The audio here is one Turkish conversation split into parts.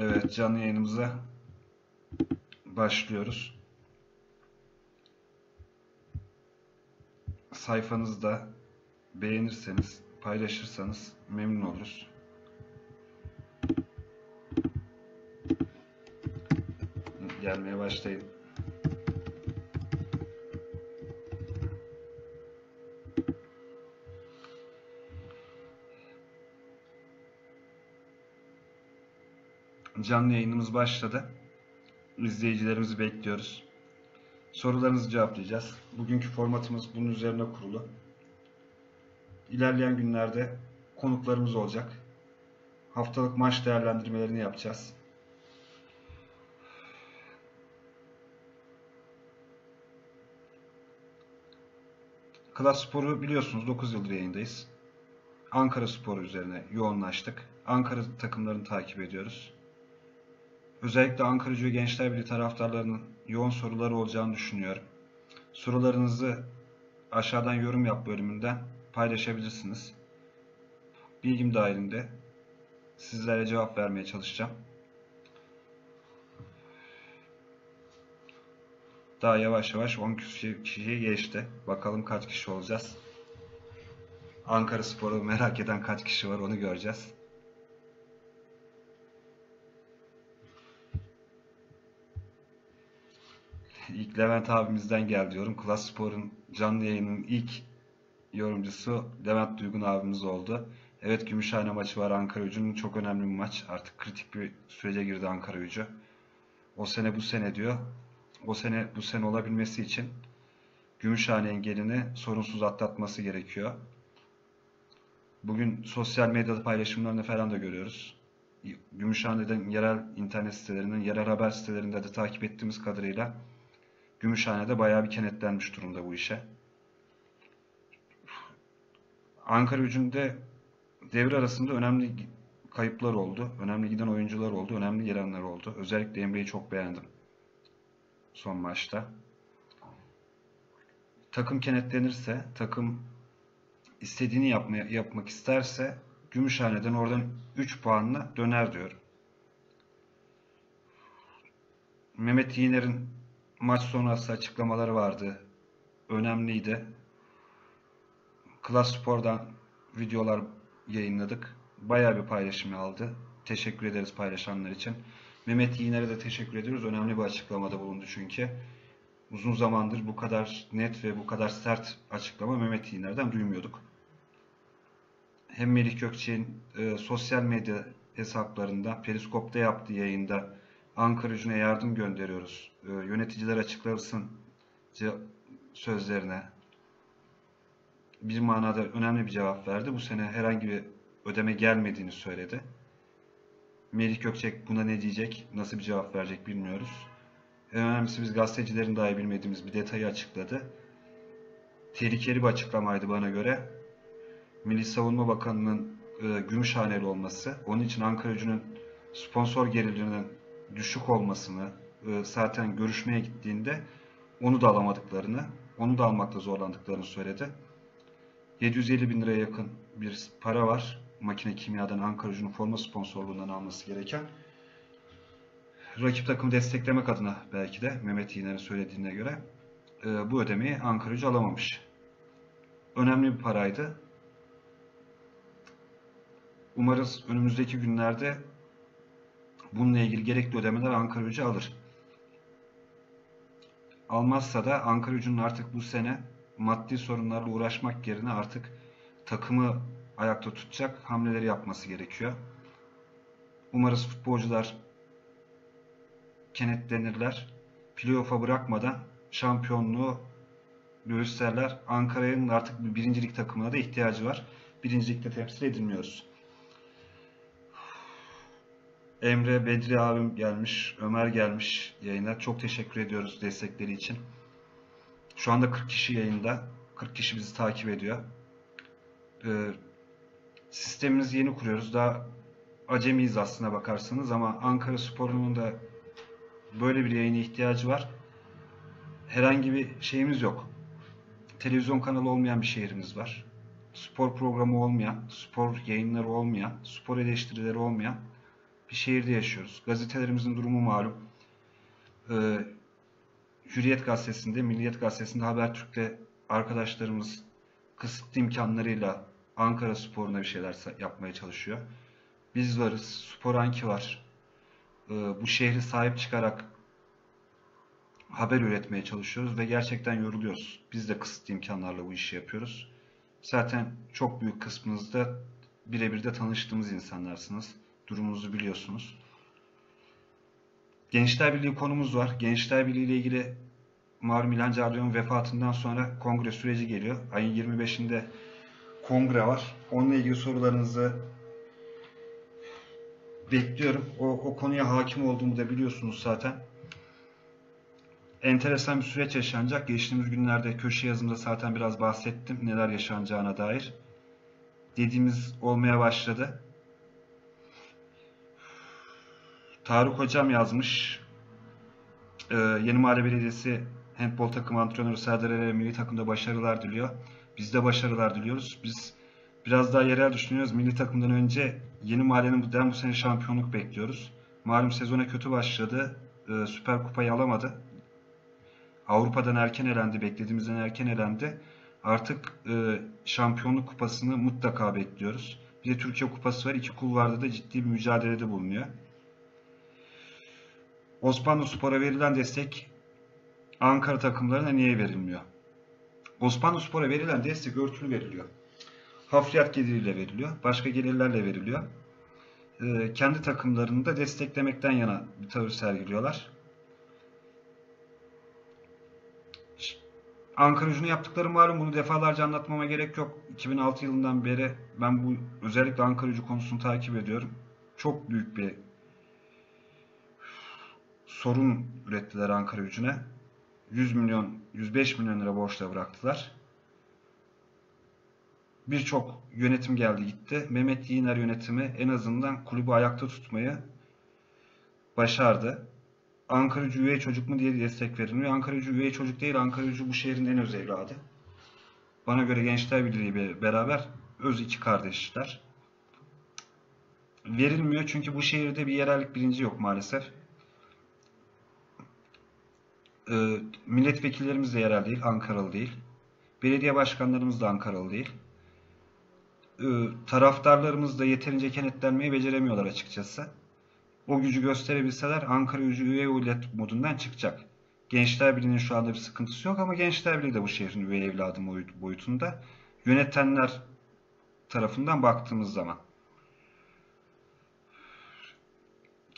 Evet canlı yayınımıza başlıyoruz. Sayfanızda beğenirseniz, paylaşırsanız memnun oluruz. Gelmeye başlayın. Canlı yayınımız başladı. İzleyicilerimizi bekliyoruz. Sorularınızı cevaplayacağız. Bugünkü formatımız bunun üzerine kurulu. İlerleyen günlerde konuklarımız olacak. Haftalık maç değerlendirmelerini yapacağız. Klas Spor'u biliyorsunuz 9 yıldır yayındayız. Ankara Sporu üzerine yoğunlaştık. Ankara takımlarını takip ediyoruz. Özellikle Ankara Gücü Gençler Birliği taraftarlarının yoğun soruları olacağını düşünüyorum. Sorularınızı aşağıdan yorum yap bölümünden paylaşabilirsiniz. Bilgim dahilinde sizlere cevap vermeye çalışacağım. Daha yavaş yavaş 10 kişi, geçti. Bakalım kaç kişi olacağız. Ankara Spor'u merak eden kaç kişi var onu göreceğiz. İlk Levent abimizden gel diyorum. Klas Spor'un canlı yayının ilk yorumcusu Levent Duygun abimiz oldu. Evet Gümüşhane maçı var Ankara Gücü'nün çok önemli bir maç. Artık kritik bir sürece girdi Ankara Gücü. O sene bu sene diyor. O sene bu sene olabilmesi için Gümüşhane engelini sorunsuz atlatması gerekiyor. Bugün sosyal medyada paylaşımlarını falan da görüyoruz. Gümüşhane'den yerel internet sitelerinin, yerel haber sitelerinde de takip ettiğimiz kadarıyla Gümüşhane'de bayağı bir kenetlenmiş durumda bu işe. Ankara gücünde devre arasında önemli kayıplar oldu. Önemli giden oyuncular oldu. Önemli gelenler oldu. Özellikle Emre'yi çok beğendim. Son maçta. Takım kenetlenirse, takım istediğini yapmaya, yapmak isterse Gümüşhane'den oradan 3 puanla döner diyorum. Mehmet Yiğner'in maç sonrası açıklamaları vardı. Önemliydi. Klas Spor'dan videolar yayınladık. Bayağı bir paylaşım aldı. Teşekkür ederiz paylaşanlar için. Mehmet Yiğner'e de teşekkür ediyoruz. Önemli bir açıklamada bulundu çünkü. Uzun zamandır bu kadar net ve bu kadar sert açıklama Mehmet Yiğner'den duymuyorduk. Hem Melih Gökçe'nin e, sosyal medya hesaplarında, Periskop'ta yaptığı yayında Ankara gücüne yardım gönderiyoruz. E, yöneticiler açıklarsın sözlerine bir manada önemli bir cevap verdi. Bu sene herhangi bir ödeme gelmediğini söyledi. Melih Gökçek buna ne diyecek, nasıl bir cevap verecek bilmiyoruz. En önemlisi biz gazetecilerin dahi bilmediğimiz bir detayı açıkladı. Tehlikeli bir açıklamaydı bana göre. Milli Savunma Bakanı'nın e, Gümüşhaneli olması, onun için Ankara gücünün sponsor gelirlerinin düşük olmasını, e, zaten görüşmeye gittiğinde onu da alamadıklarını, onu da almakta zorlandıklarını söyledi. 750 bin liraya yakın bir para var. Makine Kimya'dan Ankara gücünün forma sponsorluğundan alması gereken. Rakip takımı desteklemek adına belki de Mehmet Yiğner'in söylediğine göre e, bu ödemeyi Ankara gücü alamamış. Önemli bir paraydı. Umarız önümüzdeki günlerde bununla ilgili gerekli ödemeler Ankara gücü alır. Almazsa da Ankara gücünün artık bu sene maddi sorunlarla uğraşmak yerine artık takımı ayakta tutacak hamleleri yapması gerekiyor. Umarız futbolcular kenetlenirler. Playoff'a bırakmadan şampiyonluğu gösterler. Ankara'nın artık bir birincilik takımına da ihtiyacı var. Birincilikte temsil edilmiyoruz. Emre Bedri abim gelmiş, Ömer gelmiş yayına. Çok teşekkür ediyoruz destekleri için. Şu anda 40 kişi yayında. 40 kişi bizi takip ediyor. Ee, sistemimizi yeni kuruyoruz. Daha acemiyiz aslına bakarsanız ama Ankara Spor'un da böyle bir yayına ihtiyacı var. Herhangi bir şeyimiz yok. Televizyon kanalı olmayan bir şehrimiz var. Spor programı olmayan, spor yayınları olmayan, spor eleştirileri olmayan bir şehirde yaşıyoruz. Gazetelerimizin durumu malum. Ee, Hürriyet Gazetesi'nde, Milliyet Gazetesi'nde, Habertürk'te arkadaşlarımız kısıtlı imkanlarıyla Ankara sporuna bir şeyler yapmaya çalışıyor. Biz varız, Spor Anki var. Ee, bu şehri sahip çıkarak haber üretmeye çalışıyoruz ve gerçekten yoruluyoruz. Biz de kısıtlı imkanlarla bu işi yapıyoruz. Zaten çok büyük kısmınızda birebir de tanıştığımız insanlarsınız. Durumunuzu biliyorsunuz. Gençler Birliği konumuz var. Gençler Birliği ile ilgili malum İlhan Cavcı'nın vefatından sonra kongre süreci geliyor. Ayın 25'inde kongre var. Onunla ilgili sorularınızı bekliyorum. O, o konuya hakim olduğumu da biliyorsunuz zaten. Enteresan bir süreç yaşanacak. Geçtiğimiz günlerde köşe yazımda zaten biraz bahsettim neler yaşanacağına dair. Dediğimiz olmaya başladı. Tarık Hocam yazmış. Ee, Yeni Mahalle Belediyesi handbol takım antrenörü Serdar Ere'ye milli takımda başarılar diliyor. Biz de başarılar diliyoruz. Biz biraz daha yerel düşünüyoruz. Milli takımdan önce Yeni Mahalle'nin bu, bu sene şampiyonluk bekliyoruz. Malum sezona kötü başladı. Ee, Süper Kupayı alamadı. Avrupa'dan erken elendi. Beklediğimizden erken elendi. Artık e, şampiyonluk kupasını mutlaka bekliyoruz. Bir de Türkiye kupası var. İki kulvarda da ciddi bir mücadelede bulunuyor. Osmanlı Spor'a verilen destek Ankara takımlarına niye verilmiyor? Osmanlı Spor'a verilen destek örtülü veriliyor. Hafriyat geliriyle veriliyor. Başka gelirlerle veriliyor. Ee, kendi takımlarını da desteklemekten yana bir tavır sergiliyorlar. Ankara Gücü'nün yaptıkları malum bunu defalarca anlatmama gerek yok. 2006 yılından beri ben bu özellikle Ankara Gücü konusunu takip ediyorum. Çok büyük bir sorun ürettiler Ankara Gücü'ne. 100 milyon, 105 milyon lira borçla bıraktılar. Birçok yönetim geldi gitti. Mehmet Yiğner yönetimi en azından kulübü ayakta tutmayı başardı. Ankara Gücü üvey çocuk mu diye destek verilmiyor. Ankara Gücü üvey çocuk değil, Ankara Gücü bu şehrin en öz evladı. Bana göre Gençler Birliği beraber öz iki kardeşler. Verilmiyor çünkü bu şehirde bir yerellik bilinci yok maalesef. Ee, milletvekillerimiz de yerel değil, Ankaralı değil. Belediye başkanlarımız da Ankaralı değil. Ee, taraftarlarımız da yeterince kenetlenmeyi beceremiyorlar açıkçası. O gücü gösterebilseler Ankara gücü üye devlet modundan çıkacak. Gençler Birliği'nin şu anda bir sıkıntısı yok ama Gençler Birliği de bu şehrin üye evladı boyutunda. Yönetenler tarafından baktığımız zaman.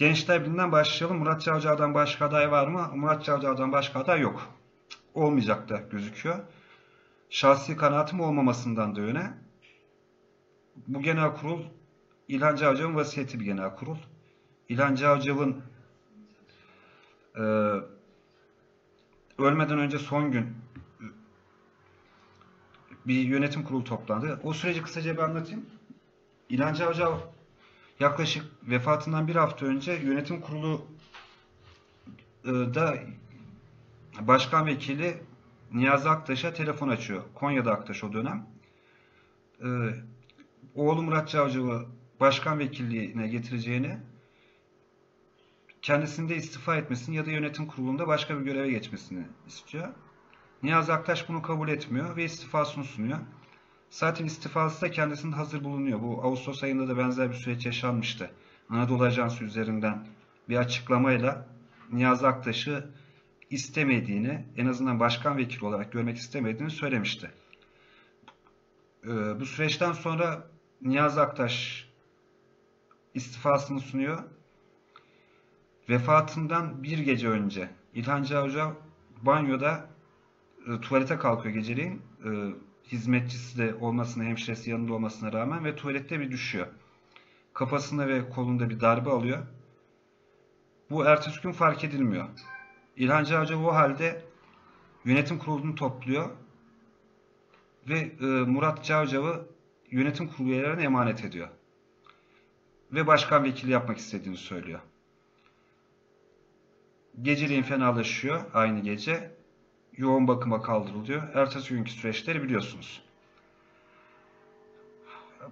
Gençler Birliği'nden başlayalım. Murat Çavcı'dan başka aday var mı? Murat Çavcı'dan başka aday yok. Olmayacak da gözüküyor. Şahsi kanaatim olmamasından da öne. Bu genel kurul İlhan Cavcı'nın vasiyeti bir genel kurul. İlhan Cavcıv'ın e, ölmeden önce son gün bir yönetim kurulu toplandı. O süreci kısaca bir anlatayım. İlhan Cavcav yaklaşık vefatından bir hafta önce yönetim kurulu e, da başkan vekili Niyazi Aktaş'a telefon açıyor. Konya'da Aktaş o dönem. E, oğlu Murat Cavcıv'ı başkan vekilliğine getireceğini kendisinde istifa etmesini ya da yönetim kurulunda başka bir göreve geçmesini istiyor. Niyazi Aktaş bunu kabul etmiyor ve istifasını sunuyor. Zaten istifası da kendisinde hazır bulunuyor. Bu Ağustos ayında da benzer bir süreç yaşanmıştı. Anadolu Ajansı üzerinden bir açıklamayla Niyazi Aktaş'ı istemediğini, en azından başkan vekili olarak görmek istemediğini söylemişti. Ee, bu süreçten sonra Niyazi Aktaş istifasını sunuyor Vefatından bir gece önce İlhan Hoca banyoda e, tuvalete kalkıyor geceliğin. Hizmetçisi de olmasına, hemşiresi yanında olmasına rağmen ve tuvalette bir düşüyor. Kafasında ve kolunda bir darbe alıyor. Bu ertesi gün fark edilmiyor. İlhan Hoca bu halde yönetim kurulunu topluyor ve e, Murat Cavcav'ı yönetim kurulu üyelerine emanet ediyor. Ve başkan vekili yapmak istediğini söylüyor. Geceliğin fenalaşıyor aynı gece. Yoğun bakıma kaldırılıyor. Ertesi günkü süreçleri biliyorsunuz.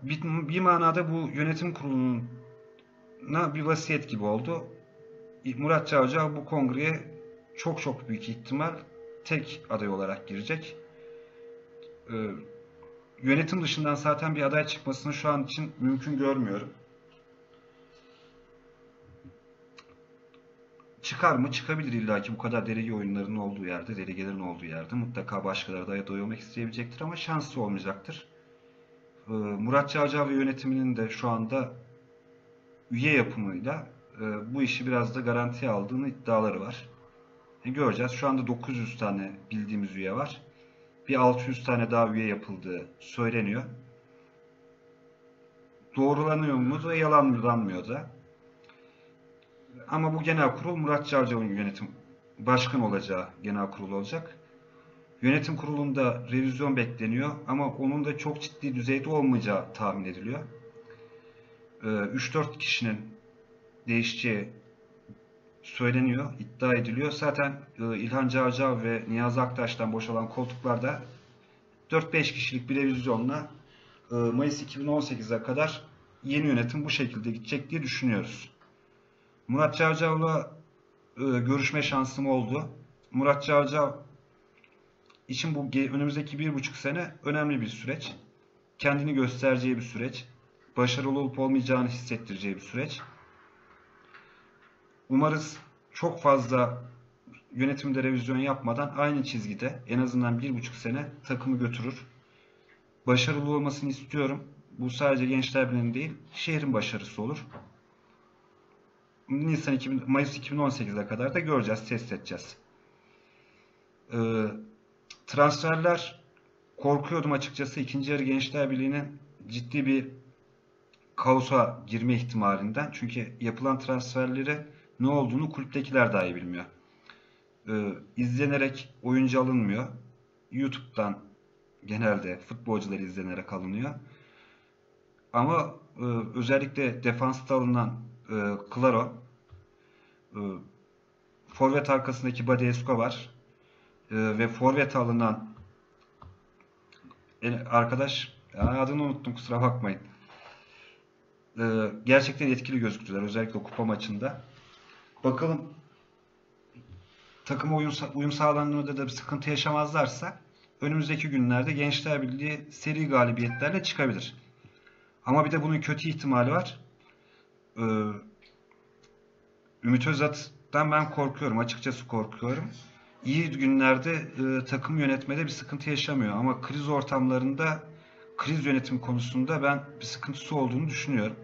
Bir, bir manada bu yönetim kurulunun bir vasiyet gibi oldu. Murat Çavcı bu kongreye çok çok büyük ihtimal tek aday olarak girecek. Ee, yönetim dışından zaten bir aday çıkmasını şu an için mümkün görmüyorum. Çıkar mı? Çıkabilir illa ki bu kadar delege oyunlarının olduğu yerde, delegelerin olduğu yerde mutlaka başkaları da aday olmak isteyebilecektir ama şanslı olmayacaktır. Ee, Murat Çavcı ve yönetiminin de şu anda üye yapımıyla e, bu işi biraz da garantiye aldığını iddiaları var. E, göreceğiz. Şu anda 900 tane bildiğimiz üye var. Bir 600 tane daha üye yapıldığı söyleniyor. Doğrulanıyor mu da yalanlanmıyor da. Ama bu genel kurul Murat Çarcav'ın yönetim başkan olacağı genel kurul olacak. Yönetim kurulunda revizyon bekleniyor ama onun da çok ciddi düzeyde olmayacağı tahmin ediliyor. 3-4 kişinin değişeceği söyleniyor, iddia ediliyor. Zaten İlhan Cavcav ve Niyazi Aktaş'tan boşalan koltuklarda 4-5 kişilik bir revizyonla Mayıs 2018'e kadar yeni yönetim bu şekilde gidecek diye düşünüyoruz. Murat Cavcav'la görüşme şansım oldu. Murat Cavcav için bu önümüzdeki bir buçuk sene önemli bir süreç. Kendini göstereceği bir süreç. Başarılı olup olmayacağını hissettireceği bir süreç. Umarız çok fazla yönetimde revizyon yapmadan aynı çizgide en azından bir buçuk sene takımı götürür. Başarılı olmasını istiyorum. Bu sadece Gençler Birliği'nin değil, şehrin başarısı olur. Nisan 2000, Mayıs 2018'e kadar da göreceğiz, test edeceğiz. Ee, transferler korkuyordum açıkçası ikinci yarı Gençler Birliği'nin ciddi bir kaosa girme ihtimalinden. Çünkü yapılan transferlere ne olduğunu kulüptekiler dahi bilmiyor. Ee, izlenerek oyuncu alınmıyor. YouTube'dan genelde futbolcular izlenerek alınıyor. Ama e, özellikle defansta alınan Claro, e, forvet arkasındaki Bade Escobar e, ve forvet alınan arkadaş adını unuttum kusura bakmayın. E, gerçekten etkili gözüktüler özellikle kupa maçında. Bakalım takıma uyum, uyum sağlandığında da bir sıkıntı yaşamazlarsa önümüzdeki günlerde Gençler Birliği seri galibiyetlerle çıkabilir. Ama bir de bunun kötü ihtimali var. Ee, Ümit Özat'tan ben korkuyorum. Açıkçası korkuyorum. İyi günlerde e, takım yönetmede bir sıkıntı yaşamıyor. Ama kriz ortamlarında kriz yönetimi konusunda ben bir sıkıntısı olduğunu düşünüyorum.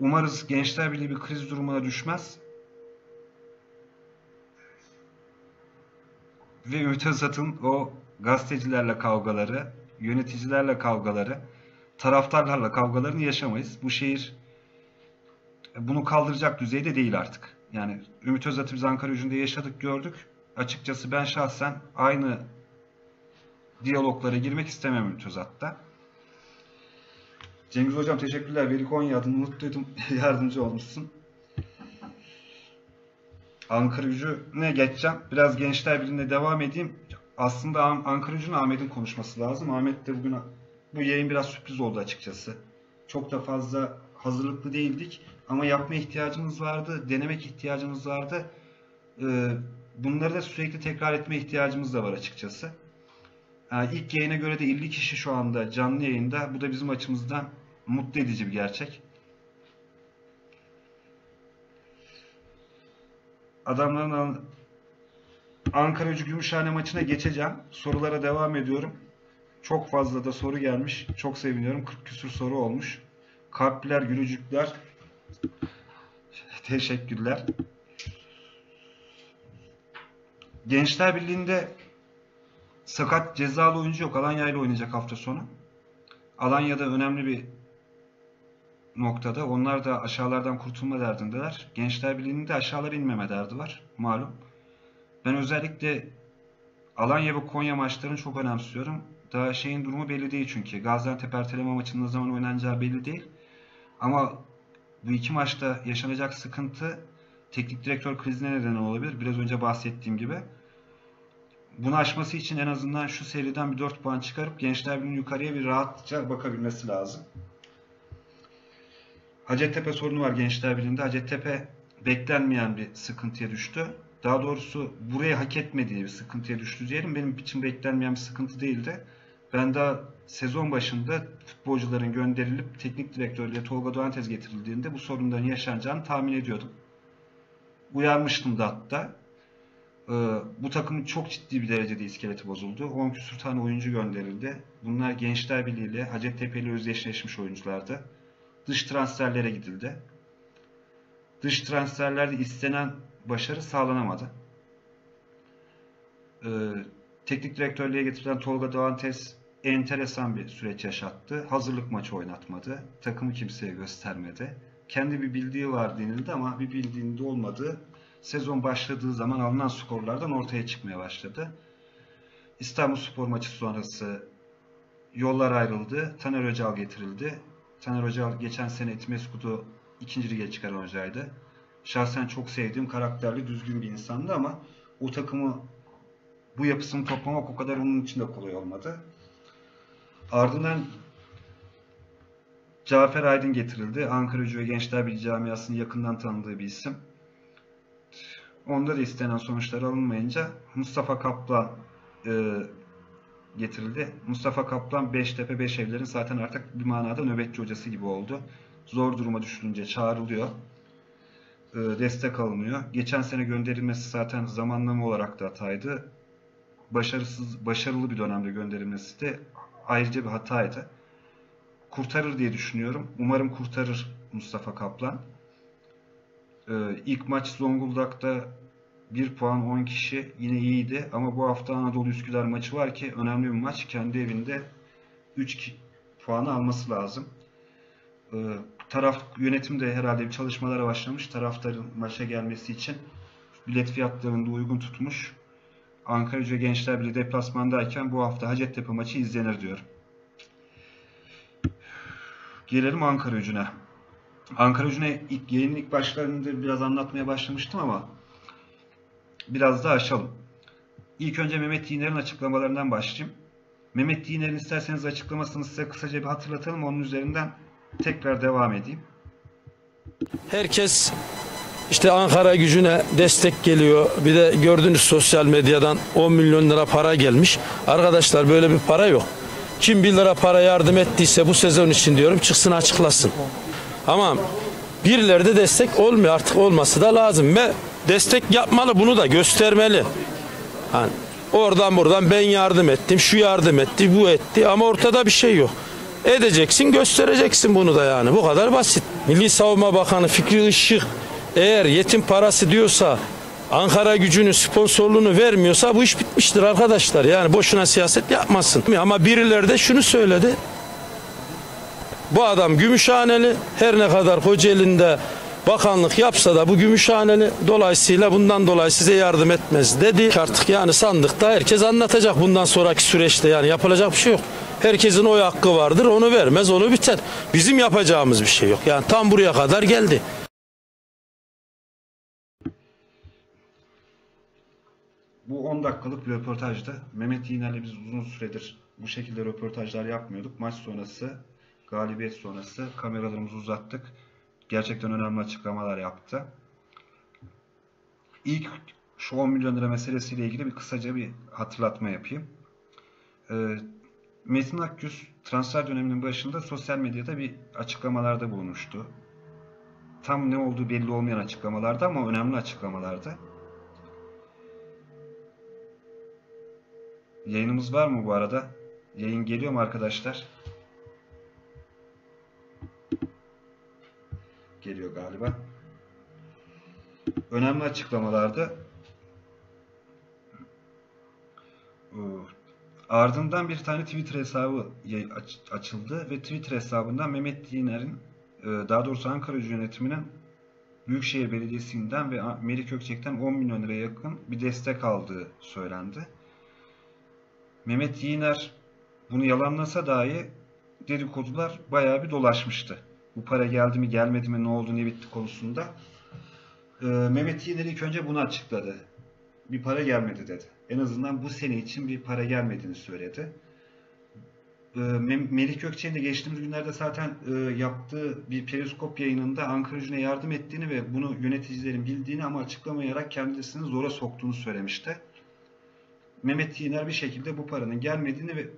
Umarız Gençler Birliği bir kriz durumuna düşmez. Ve Ümit Özat'ın o gazetecilerle kavgaları, yöneticilerle kavgaları, taraftarlarla kavgalarını yaşamayız. Bu şehir bunu kaldıracak düzeyde değil artık. Yani Ümit Özat'ı biz Ankara gücünde yaşadık, gördük. Açıkçası ben şahsen aynı diyaloglara girmek istemem Ümit Özat'ta. Cengiz Hocam teşekkürler. Veli Konya adını unuttuydum. Yardımcı olmuşsun. Ankara gücüne geçeceğim. Biraz Gençler Birliği'ne devam edeyim. Aslında Ankara gücüne Ahmet'in konuşması lazım. Ahmet de bugün bu yayın biraz sürpriz oldu açıkçası. Çok da fazla hazırlıklı değildik. Ama yapma ihtiyacımız vardı. Denemek ihtiyacımız vardı. Ee, bunları da sürekli tekrar etme ihtiyacımız da var açıkçası. Yani ilk yayına göre de 50 kişi şu anda canlı yayında. Bu da bizim açımızdan mutlu edici bir gerçek. Adamların Ankara Gücü Gümüşhane maçına geçeceğim. Sorulara devam ediyorum. Çok fazla da soru gelmiş. Çok seviniyorum. 40 küsur soru olmuş. Kalpler, gülücükler. Teşekkürler. Gençler Birliği'nde sakat cezalı oyuncu yok. Alanya ile oynayacak hafta sonu. Alanya'da önemli bir noktada. Onlar da aşağılardan kurtulma derdindeler. Gençler Birliği'nin de aşağılara inmeme derdi var. Malum. Ben özellikle Alanya ve Konya maçlarını çok önemsiyorum. Daha şeyin durumu belli değil çünkü. Gaziantep erteleme maçının ne zaman oynanacağı belli değil. Ama bu iki maçta yaşanacak sıkıntı teknik direktör krizine neden olabilir. Biraz önce bahsettiğim gibi. Bunu aşması için en azından şu seriden bir 4 puan çıkarıp Gençler Birliği'nin yukarıya bir rahatça bakabilmesi lazım. Hacettepe sorunu var Gençler Birliği'nde. Hacettepe beklenmeyen bir sıkıntıya düştü. Daha doğrusu buraya hak etmediği bir sıkıntıya düştü diyelim. Benim için beklenmeyen bir sıkıntı değildi. Ben daha sezon başında futbolcuların gönderilip teknik direktörlüğe Tolga Doğantez getirildiğinde bu sorunların yaşanacağını tahmin ediyordum. Uyarmıştım da hatta. Ee, bu takımın çok ciddi bir derecede iskeleti bozuldu. 10 küsur tane oyuncu gönderildi. Bunlar Gençler Birliği ile Hacettepe ile özdeşleşmiş oyunculardı. Dış transferlere gidildi. Dış transferlerde istenen başarı sağlanamadı. Ee, teknik direktörlüğe getirilen Tolga Doğantes enteresan bir süreç yaşattı. Hazırlık maçı oynatmadı. Takımı kimseye göstermedi. Kendi bir bildiği var denildi ama bir bildiğinde olmadığı sezon başladığı zaman alınan skorlardan ortaya çıkmaya başladı. İstanbul Spor maçı sonrası yollar ayrıldı. Taner Öcal getirildi. Taner Öcal geçen sene Etimesgut'u ikinci lige çıkaran hocaydı. Şahsen çok sevdiğim, karakterli, düzgün bir insandı ama o takımı bu yapısını toplamak o kadar onun için de kolay olmadı. Ardından Cafer Aydın getirildi. Ankara Gücü ve Gençler Birliği camiasının yakından tanıdığı bir isim. Onda da istenen sonuçlar alınmayınca Mustafa Kaplan e, getirildi. Mustafa Kaplan Beştepe Beşevler'in zaten artık bir manada nöbetçi hocası gibi oldu. Zor duruma düşülünce çağrılıyor. E, destek alınıyor. Geçen sene gönderilmesi zaten zamanlama olarak da hataydı. Başarısız, başarılı bir dönemde gönderilmesi de ayrıca bir hataydı. Kurtarır diye düşünüyorum. Umarım kurtarır Mustafa Kaplan. Ee, ilk maç Zonguldak'ta 1 puan 10 kişi yine iyiydi ama bu hafta Anadolu Üsküdar maçı var ki önemli bir maç. Kendi evinde 3 puanı alması lazım. Ee, taraf yönetim de herhalde bir çalışmalara başlamış. Taraftarın maça gelmesi için bilet fiyatlarını da uygun tutmuş. Ankara Gücü Gençler Birliği deplasmandayken bu hafta Hacettepe maçı izlenir diyor. Gelelim Ankara Gücü'ne. Ankara Gücü'ne ilk yayının ilk başlarında biraz anlatmaya başlamıştım ama biraz daha aşalım. İlk önce Mehmet Yiner'in açıklamalarından başlayayım. Mehmet Yiner'in isterseniz açıklamasını size kısaca bir hatırlatalım. Onun üzerinden tekrar devam edeyim. Herkes işte Ankara gücüne destek geliyor. Bir de gördünüz sosyal medyadan 10 milyon lira para gelmiş. Arkadaşlar böyle bir para yok. Kim 1 lira para yardım ettiyse bu sezon için diyorum çıksın açıklasın. Ama birileri de destek olmuyor artık olması da lazım ve destek yapmalı bunu da göstermeli. Hani oradan buradan ben yardım ettim, şu yardım etti, bu etti ama ortada bir şey yok. Edeceksin, göstereceksin bunu da yani. Bu kadar basit. Milli Savunma Bakanı Fikri Işık eğer yetim parası diyorsa Ankara gücünün sponsorluğunu vermiyorsa bu iş bitmiştir arkadaşlar. Yani boşuna siyaset yapmasın. Ama birileri de şunu söyledi. Bu adam Gümüşhaneli her ne kadar Kocaeli'nde bakanlık yapsa da bu Gümüşhaneli dolayısıyla bundan dolayı size yardım etmez dedi. Artık yani sandıkta herkes anlatacak bundan sonraki süreçte yani yapılacak bir şey yok. Herkesin oy hakkı vardır onu vermez onu biter. Bizim yapacağımız bir şey yok. Yani tam buraya kadar geldi. Bu 10 dakikalık bir röportajda Mehmet Yiğner'le biz uzun süredir bu şekilde röportajlar yapmıyorduk. Maç sonrası, galibiyet sonrası kameralarımızı uzattık. Gerçekten önemli açıklamalar yaptı. İlk şu 10 milyon lira meselesiyle ilgili bir kısaca bir hatırlatma yapayım. Ee, Metin Akgüz transfer döneminin başında sosyal medyada bir açıklamalarda bulunmuştu. Tam ne olduğu belli olmayan açıklamalarda ama önemli açıklamalarda. Yayınımız var mı bu arada? Yayın geliyor mu arkadaşlar? Geliyor galiba. Önemli açıklamalarda ardından bir tane Twitter hesabı açıldı ve Twitter hesabından Mehmet Diner'in daha doğrusu Ankara yönetiminin Büyükşehir Belediyesi'nden ve Melih Kökçek'ten 10 milyon liraya yakın bir destek aldığı söylendi. Mehmet Yiğner bunu yalanlasa dahi dedikodular bayağı bir dolaşmıştı. Bu para geldi mi gelmedi mi ne oldu ne bitti konusunda. Ee, Mehmet Yiğner ilk önce bunu açıkladı. Bir para gelmedi dedi. En azından bu sene için bir para gelmediğini söyledi. e, Mem- Melih Gökçe'nin de geçtiğimiz günlerde zaten e, yaptığı bir periskop yayınında Ankara Gücü'ne yardım ettiğini ve bunu yöneticilerin bildiğini ama açıklamayarak kendisini zora soktuğunu söylemişti. Mehmet Yiner bir şekilde bu paranın gelmediğini ve,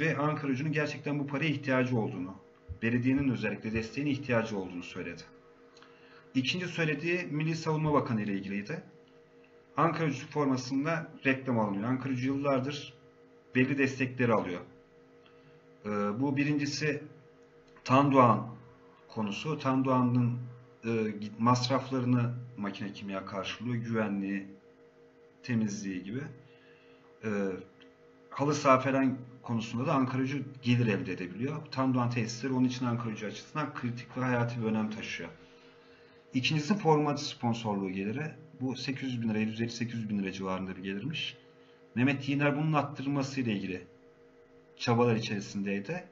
ve Ankara Gücü'nün gerçekten bu paraya ihtiyacı olduğunu, belediyenin özellikle desteğine ihtiyacı olduğunu söyledi. İkinci söylediği Milli Savunma Bakanı ile ilgiliydi. Ankara Gücü formasında reklam alınıyor. Ankara Gücü yıllardır belli destekleri alıyor. Ee, bu birincisi Tandoğan konusu. Tandoğan'ın e, masraflarını makine kimya karşılıyor. Güvenliği, temizliği gibi. Ee, halı saha falan konusunda da Ankara Gücü gelir elde edebiliyor. Tandoğan tesisleri onun için Ankara Gücü açısından kritik ve hayati bir önem taşıyor. İkincisi forma sponsorluğu geliri. Bu 800 bin lira, 750-800 bin lira civarında bir gelirmiş. Mehmet Yiner bunun arttırılması ile ilgili çabalar içerisindeydi.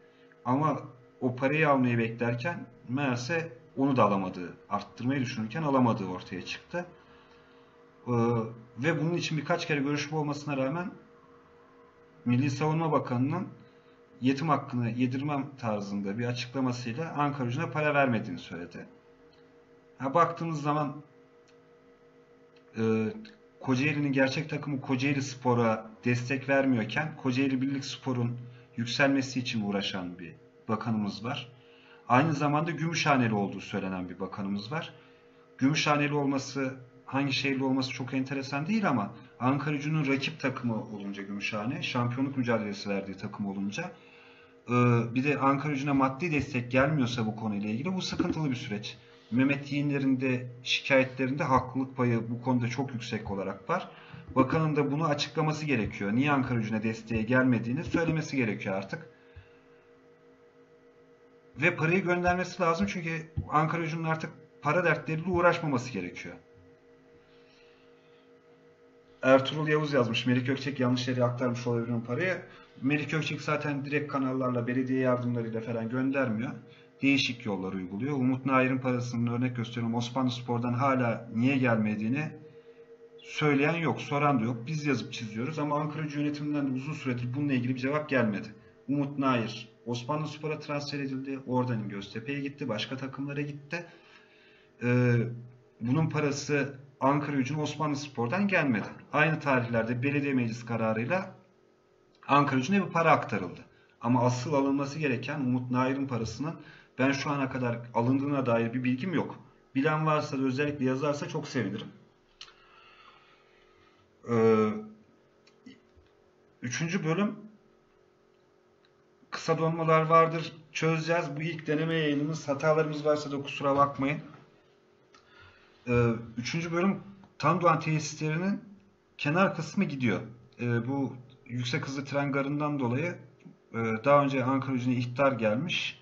Ama o parayı almayı beklerken meğerse onu da alamadığı, arttırmayı düşünürken alamadığı ortaya çıktı. Ee, ve bunun için birkaç kere görüşme olmasına rağmen Milli Savunma Bakanı'nın yetim hakkını yedirmem tarzında bir açıklamasıyla Ankara Gücü'ne para vermediğini söyledi. Ha, baktığımız zaman e, Kocaeli'nin gerçek takımı Kocaeli Spor'a destek vermiyorken Kocaeli Birlik Spor'un yükselmesi için uğraşan bir bakanımız var. Aynı zamanda Gümüşhaneli olduğu söylenen bir bakanımız var. Gümüşhaneli olması, hangi şehirli olması çok enteresan değil ama Ankara Gücü'nün rakip takımı olunca Gümüşhane, şampiyonluk mücadelesi verdiği takım olunca e, bir de Ankara Gücü'ne maddi destek gelmiyorsa bu konuyla ilgili bu sıkıntılı bir süreç. Mehmet Yiğinler'in de şikayetlerinde haklılık payı bu konuda çok yüksek olarak var. Bakanın da bunu açıklaması gerekiyor. Niye Ankara Gücü'ne desteğe gelmediğini söylemesi gerekiyor artık. Ve parayı göndermesi lazım çünkü Ankara Gücü'nün artık para dertleriyle uğraşmaması gerekiyor. Ertuğrul Yavuz yazmış. Melik Gökçek yanlış yere aktarmış olabilir parayı. Melik Gökçek zaten direkt kanallarla, belediye yardımlarıyla falan göndermiyor. Değişik yollar uyguluyor. Umut Nair'in parasının örnek gösteriyorum. Osmanlı Spor'dan hala niye gelmediğini söyleyen yok, soran da yok. Biz yazıp çiziyoruz ama Ankara yönetiminden de uzun süredir bununla ilgili bir cevap gelmedi. Umut Nair Osmanlı Spor'a transfer edildi. Oradan Göztepe'ye gitti. Başka takımlara gitti. Ee, bunun parası Ankara Gücü'nün Osmanlı Spor'dan gelmedi. Aynı tarihlerde belediye meclis kararıyla Ankara Gücü'ne bir para aktarıldı. Ama asıl alınması gereken Umut Nair'in parasının ben şu ana kadar alındığına dair bir bilgim yok. Bilen varsa da özellikle yazarsa çok sevinirim. Ee, üçüncü bölüm kısa donmalar vardır. Çözeceğiz. Bu ilk deneme yayınımız. Hatalarımız varsa da kusura bakmayın. Ee, üçüncü bölüm Tandoğan tesislerinin kenar kısmı gidiyor. Ee, bu yüksek hızlı tren garından dolayı e, daha önce Ankara Gücü'ne ihtar gelmiş.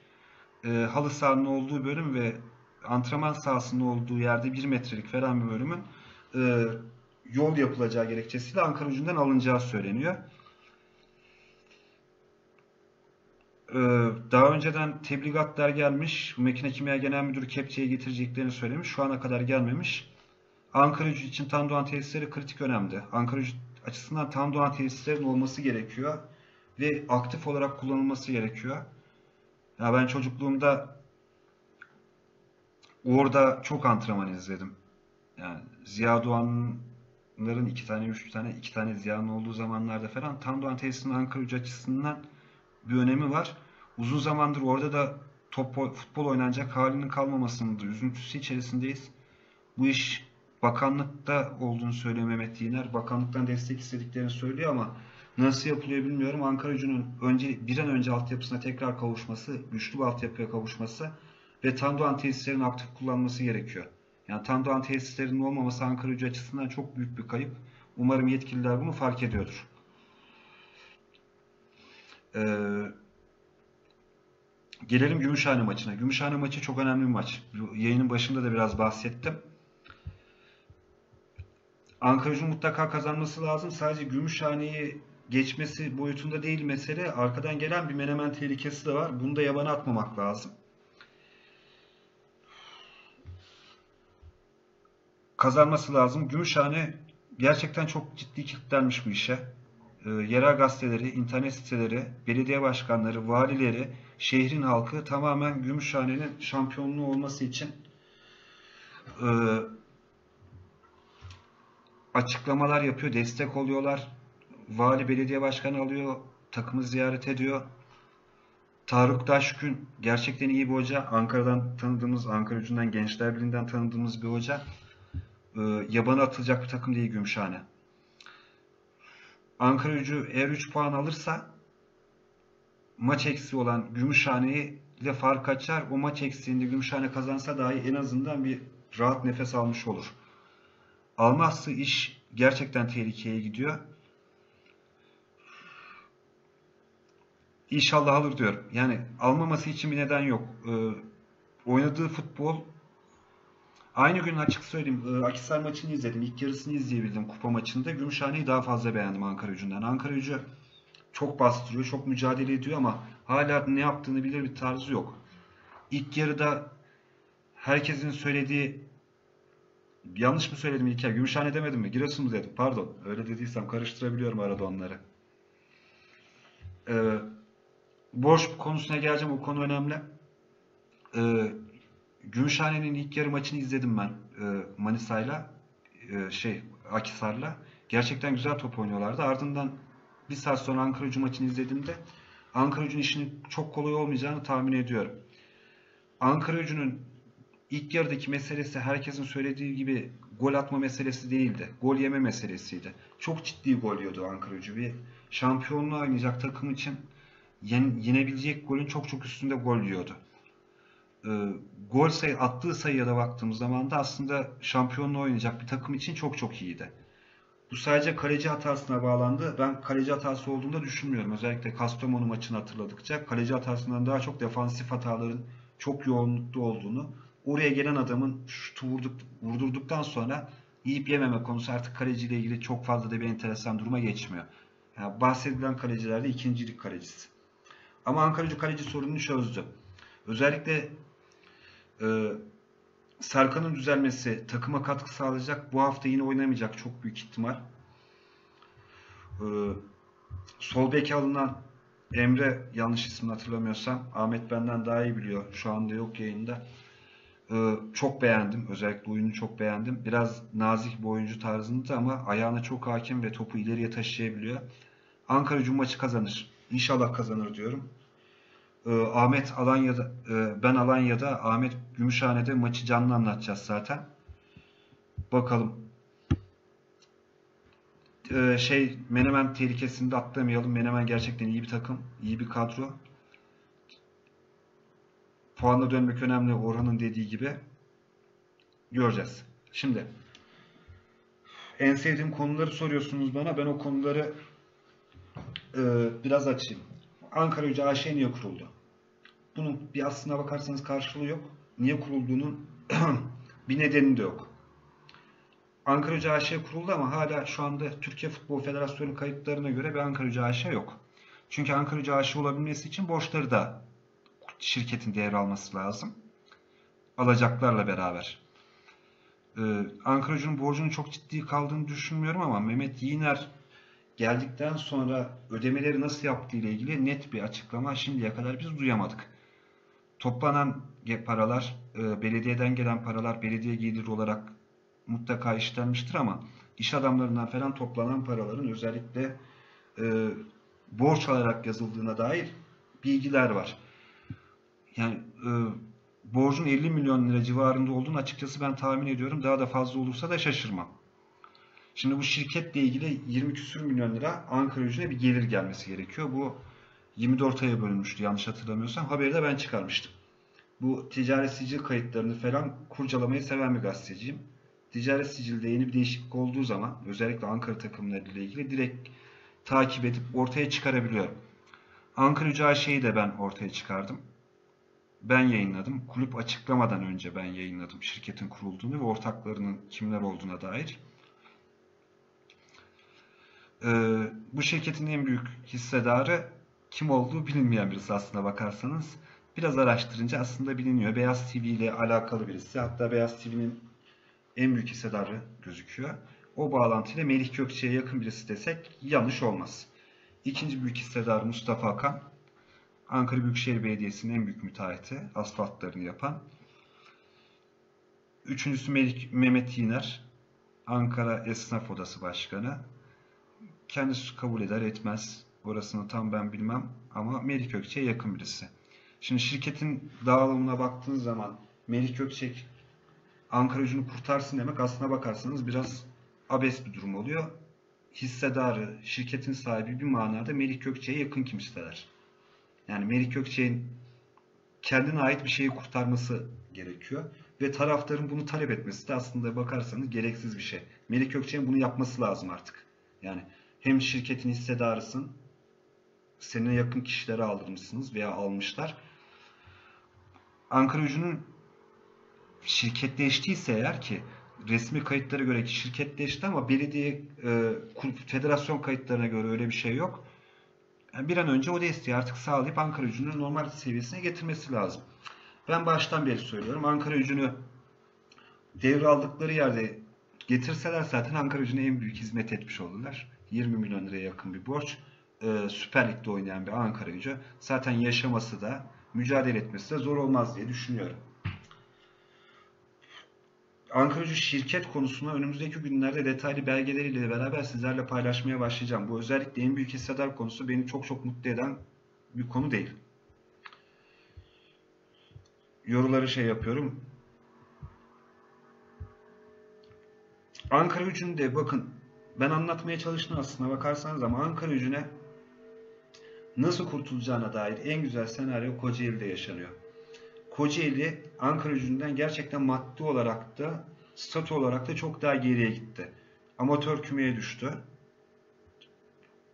E, halı sahanın olduğu bölüm ve antrenman sahasının olduğu yerde bir metrelik falan bir bölümün e, yol yapılacağı gerekçesiyle Ankara Gücü'nden alınacağı söyleniyor. Ee, daha önceden tebligatlar gelmiş. Makine Kimya Genel Müdürü kepçeye getireceklerini söylemiş. Şu ana kadar gelmemiş. Ankara Gücü için Tandoğan tesisleri kritik önemli. Ankara Gücü açısından Tandoğan tesislerin olması gerekiyor. Ve aktif olarak kullanılması gerekiyor. Ya ben çocukluğumda orada çok antrenman izledim. Yani Ziya Doğan'ların iki tane, üç tane, iki tane Ziya'nın olduğu zamanlarda falan Tandoğan tesisinin Ankara Gücü açısından bir önemi var. Uzun zamandır orada da top futbol oynanacak halinin kalmamasının da üzüntüsü içerisindeyiz. Bu iş bakanlıkta olduğunu söylüyor Mehmet Yiner. Bakanlıktan destek istediklerini söylüyor ama nasıl yapılıyor bilmiyorum. Ankara Gücü'nün önce, bir an önce altyapısına tekrar kavuşması, güçlü bir altyapıya kavuşması ve Tandoğan tesislerinin aktif kullanması gerekiyor. Yani Tandoğan tesislerinin olmaması Ankara Gücü açısından çok büyük bir kayıp. Umarım yetkililer bunu fark ediyordur. Ee, gelelim Gümüşhane maçına. Gümüşhane maçı çok önemli bir maç. Yayının başında da biraz bahsettim. Ankara Gücü'nün mutlaka kazanması lazım. Sadece Gümüşhane'yi geçmesi boyutunda değil mesele. Arkadan gelen bir menemen tehlikesi de var. Bunu da yabana atmamak lazım. Kazanması lazım. Gümüşhane gerçekten çok ciddi kilitlenmiş bu işe. e, yerel gazeteleri, internet siteleri, belediye başkanları, valileri, şehrin halkı tamamen Gümüşhane'nin şampiyonluğu olması için e, açıklamalar yapıyor, destek oluyorlar. Vali belediye başkanı alıyor, takımı ziyaret ediyor. Tarık Taşkün gerçekten iyi bir hoca. Ankara'dan tanıdığımız, Ankara Gücü'nden, Gençler Birliği'nden tanıdığımız bir hoca. Ee, yabana atılacak bir takım değil Gümüşhane. Ankara Gücü eğer 3 puan alırsa maç eksiği olan Gümüşhane'yi ile fark açar. O maç eksiğinde Gümüşhane kazansa dahi en azından bir rahat nefes almış olur. Almazsa iş gerçekten tehlikeye gidiyor. İnşallah alır diyorum. Yani almaması için bir neden yok. Ee, oynadığı futbol aynı gün açık söyleyeyim. E, Akhisar maçını izledim. İlk yarısını izleyebildim kupa maçında. Gümüşhane'yi daha fazla beğendim Ankara gücünden. Ankara gücü çok bastırıyor, çok mücadele ediyor ama hala ne yaptığını bilir bir tarzı yok. İlk yarıda herkesin söylediği yanlış mı söyledim İlker? Gümüşhane demedim mi? Giresun mu dedim? Pardon. Öyle dediysem karıştırabiliyorum arada onları. Ee, borç konusuna geleceğim. O konu önemli. Ee, Gümüşhane'nin ilk yarı maçını izledim ben e, Manisa'yla e, şey Akhisar'la. Gerçekten güzel top oynuyorlardı. Ardından bir saat sonra Ankara Gücü maçını izlediğimde Ankara Gücü'nün işinin çok kolay olmayacağını tahmin ediyorum. Ankara Gücü'nün ilk yarıdaki meselesi herkesin söylediği gibi gol atma meselesi değildi. Gol yeme meselesiydi. Çok ciddi gol yiyordu Ankara Gücü. Bir şampiyonluğa oynayacak takım için yen, yenebilecek golün çok çok üstünde gol yiyordu. Ee, gol sayı, attığı sayıya da baktığımız zaman da aslında şampiyonluğa oynayacak bir takım için çok çok iyiydi. Bu sadece kaleci hatasına bağlandı. Ben kaleci hatası olduğunu da düşünmüyorum. Özellikle Kastamonu maçını hatırladıkça kaleci hatasından daha çok defansif hataların çok yoğunlukta olduğunu, oraya gelen adamın şutu vurduk, vurdurduktan sonra yiyip yememe konusu artık kaleciyle ilgili çok fazla da bir enteresan duruma geçmiyor. Yani bahsedilen kalecilerde ikincilik kalecisi. Ama Ankaracı kaleci sorununu çözdü. Özellikle e, Serkan'ın düzelmesi takıma katkı sağlayacak. Bu hafta yine oynamayacak çok büyük ihtimal. Ee, sol beke alınan Emre yanlış ismini hatırlamıyorsam Ahmet benden daha iyi biliyor. Şu anda yok yayında. Ee, çok beğendim. Özellikle oyunu çok beğendim. Biraz nazik bir oyuncu tarzında ama ayağına çok hakim ve topu ileriye taşıyabiliyor. Ankara maçı kazanır. İnşallah kazanır diyorum. Ee, Ahmet Alanya'da, e, ben Alanya'da, Ahmet Gümüşhane'de maçı canlı anlatacağız zaten. Bakalım. Ee, şey Menemen tehlikesini de atlamayalım. Menemen gerçekten iyi bir takım, iyi bir kadro. Puanla dönmek önemli. Orhan'ın dediği gibi. Göreceğiz. Şimdi en sevdiğim konuları soruyorsunuz bana. Ben o konuları e, biraz açayım. Ankara Gücü AŞ niye kuruldu? Bunun bir aslına bakarsanız karşılığı yok. Niye kurulduğunun bir nedeni de yok. Ankara Gücü AŞ kuruldu ama hala şu anda Türkiye Futbol Federasyonu kayıtlarına göre bir Ankara Gücü AŞ yok. Çünkü Ankara Gücü AŞ olabilmesi için borçları da şirketin devralması lazım. Alacaklarla beraber. Ee, Ankara Gücü'nün borcunun çok ciddi kaldığını düşünmüyorum ama Mehmet Yiğner geldikten sonra ödemeleri nasıl yaptığı ile ilgili net bir açıklama şimdiye kadar biz duyamadık. Toplanan paralar, e, belediyeden gelen paralar belediye geliri olarak mutlaka işlenmiştir ama iş adamlarından falan toplanan paraların özellikle e, borç alarak yazıldığına dair bilgiler var. Yani e, borcun 50 milyon lira civarında olduğunu açıkçası ben tahmin ediyorum. Daha da fazla olursa da şaşırmam. Şimdi bu şirketle ilgili 20 küsür milyon lira Ankara gücüne bir gelir gelmesi gerekiyor. Bu 24 aya bölünmüştü yanlış hatırlamıyorsam. Haberi de ben çıkarmıştım. Bu ticaret sicil kayıtlarını falan kurcalamayı seven bir gazeteciyim. Ticaret sicilde yeni bir değişiklik olduğu zaman özellikle Ankara takımlarıyla ilgili direkt takip edip ortaya çıkarabiliyorum. Ankara Gücü AŞ'yi de ben ortaya çıkardım. Ben yayınladım. Kulüp açıklamadan önce ben yayınladım şirketin kurulduğunu ve ortaklarının kimler olduğuna dair. Ee, bu şirketin en büyük hissedarı kim olduğu bilinmeyen birisi aslında bakarsanız. Biraz araştırınca aslında biliniyor. Beyaz TV ile alakalı birisi. Hatta Beyaz TV'nin en büyük hissedarı gözüküyor. O bağlantıyla Melih Gökçe'ye yakın birisi desek yanlış olmaz. İkinci büyük hissedar Mustafa Akan. Ankara Büyükşehir Belediyesi'nin en büyük müteahhiti. Asfaltlarını yapan. Üçüncüsü Melik, Mehmet Yiner. Ankara Esnaf Odası Başkanı. Kendisi kabul eder etmez. Orasını tam ben bilmem ama Melik Gökçek'e yakın birisi. Şimdi şirketin dağılımına baktığınız zaman Melik Gökçek Ankara gücünü kurtarsın demek aslına bakarsanız biraz abes bir durum oluyor. Hissedarı, şirketin sahibi bir manada Melik Gökçek'e yakın kimseler. Yani Melik Gökçek'in kendine ait bir şeyi kurtarması gerekiyor. Ve taraftarın bunu talep etmesi de aslında bakarsanız gereksiz bir şey. Melik Gökçek'in bunu yapması lazım artık. Yani hem şirketin hissedarısın, seninle yakın kişileri aldırmışsınız veya almışlar. Ankara gücünün şirketleştiyse eğer ki resmi kayıtlara göre ki şirketleşti ama belediye e, federasyon kayıtlarına göre öyle bir şey yok. Yani bir an önce o desteği artık sağlayıp Ankara gücünü normal seviyesine getirmesi lazım. Ben baştan beri söylüyorum. Ankara gücünü devraldıkları yerde getirseler zaten Ankara gücüne en büyük hizmet etmiş olurlar. 20 milyon liraya yakın bir borç. Ee, Süper Lig'de oynayan bir Ankara gücü. Zaten yaşaması da mücadele etmesi de zor olmaz diye düşünüyorum. Ankara gücü şirket konusuna önümüzdeki günlerde detaylı belgeleriyle beraber sizlerle paylaşmaya başlayacağım. Bu özellikle en büyük hissedar konusu beni çok çok mutlu eden bir konu değil. Yoruları şey yapıyorum. Ankara gücünde bakın ben anlatmaya çalıştım aslına bakarsanız ama Ankara gücüne nasıl kurtulacağına dair en güzel senaryo Kocaeli'de yaşanıyor. Kocaeli Ankara gücünden gerçekten maddi olarak da statü olarak da çok daha geriye gitti. Amatör kümeye düştü.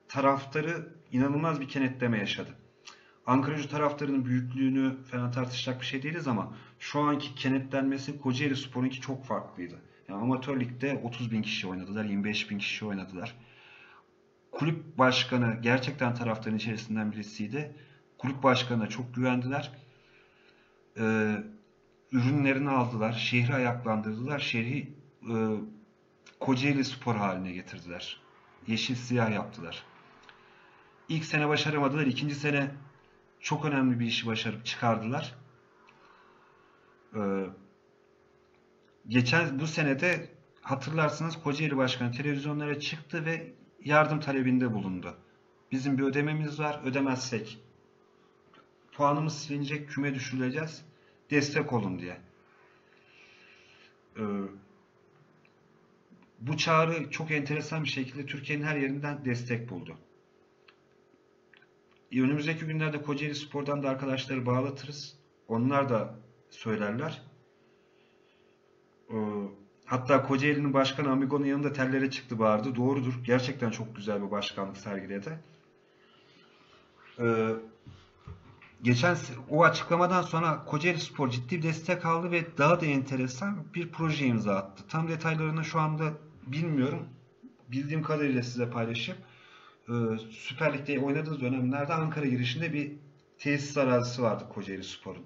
Taraftarı inanılmaz bir kenetleme yaşadı. Ankara gücü taraftarının büyüklüğünü falan tartışacak bir şey değiliz ama şu anki kenetlenmesi Kocaeli Spor'unki çok farklıydı. Yani amatör ligde 30 bin kişi oynadılar, 25 bin kişi oynadılar. Kulüp başkanı gerçekten taraftarın içerisinden birisiydi. Kulüp başkanına çok güvendiler. Ee, ürünlerini aldılar, şehri ayaklandırdılar, şehri e, Kocaeli Spor haline getirdiler. Yeşil siyah yaptılar. İlk sene başaramadılar, ikinci sene çok önemli bir işi başarıp çıkardılar. Ee, geçen bu senede hatırlarsınız Kocaeli Başkanı televizyonlara çıktı ve yardım talebinde bulundu. Bizim bir ödememiz var, ödemezsek puanımız silinecek, küme düşürüleceğiz, destek olun diye. Ee, bu çağrı çok enteresan bir şekilde Türkiye'nin her yerinden destek buldu. Önümüzdeki günlerde Kocaeli Spor'dan da arkadaşları bağlatırız. Onlar da söylerler. Ee, Hatta Kocaeli'nin başkanı Amigo'nun yanında tellere çıktı bağırdı. Doğrudur. Gerçekten çok güzel bir başkanlık sergiledi. Ee, geçen o açıklamadan sonra Kocaeli Spor ciddi bir destek aldı ve daha da enteresan bir proje imza attı. Tam detaylarını şu anda bilmiyorum. Bildiğim kadarıyla size paylaşayım. Ee, Süper Lig'de oynadığı dönemlerde Ankara girişinde bir tesis arazisi vardı Kocaeli Spor'un.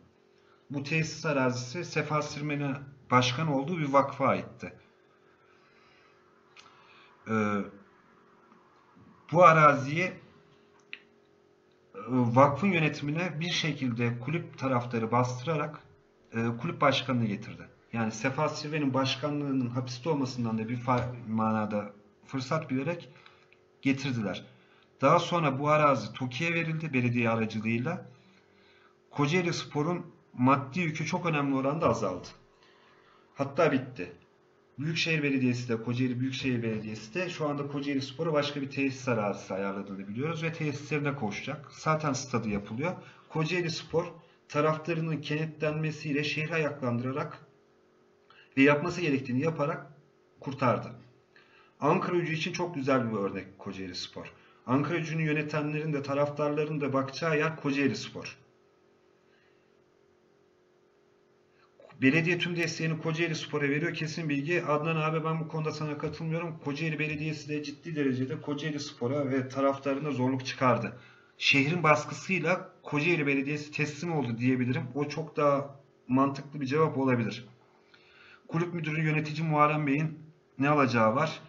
Bu tesis arazisi Sefa Sirmen'e başkan olduğu bir vakfa aitti. Ee, bu araziyi e, vakfın yönetimine bir şekilde kulüp taraftarı bastırarak e, kulüp başkanını getirdi. Yani Sefa Sirven'in başkanlığının hapiste olmasından da bir manada fırsat bilerek getirdiler. Daha sonra bu arazi TOKİ'ye verildi belediye aracılığıyla. Kocaeli Spor'un maddi yükü çok önemli oranda azaldı. Hatta bitti. Büyükşehir Belediyesi de Kocaeli Büyükşehir Belediyesi de şu anda Kocaeli Spor'a başka bir tesis arazisi ayarladığını biliyoruz ve tesislerine koşacak. Zaten stadı yapılıyor. Kocaeli Spor taraftarının kenetlenmesiyle şehri ayaklandırarak ve yapması gerektiğini yaparak kurtardı. Ankara Gücü için çok güzel bir örnek Kocaeli Spor. Ankara Gücü'nü yönetenlerin de taraftarların da bakacağı yer Kocaeli Spor. Belediye tüm desteğini Kocaeli Spor'a veriyor. Kesin bilgi. Adnan abi ben bu konuda sana katılmıyorum. Kocaeli Belediyesi de ciddi derecede Kocaeli Spor'a ve taraftarına zorluk çıkardı. Şehrin baskısıyla Kocaeli Belediyesi teslim oldu diyebilirim. O çok daha mantıklı bir cevap olabilir. Kulüp müdürü yönetici Muharrem Bey'in ne alacağı var?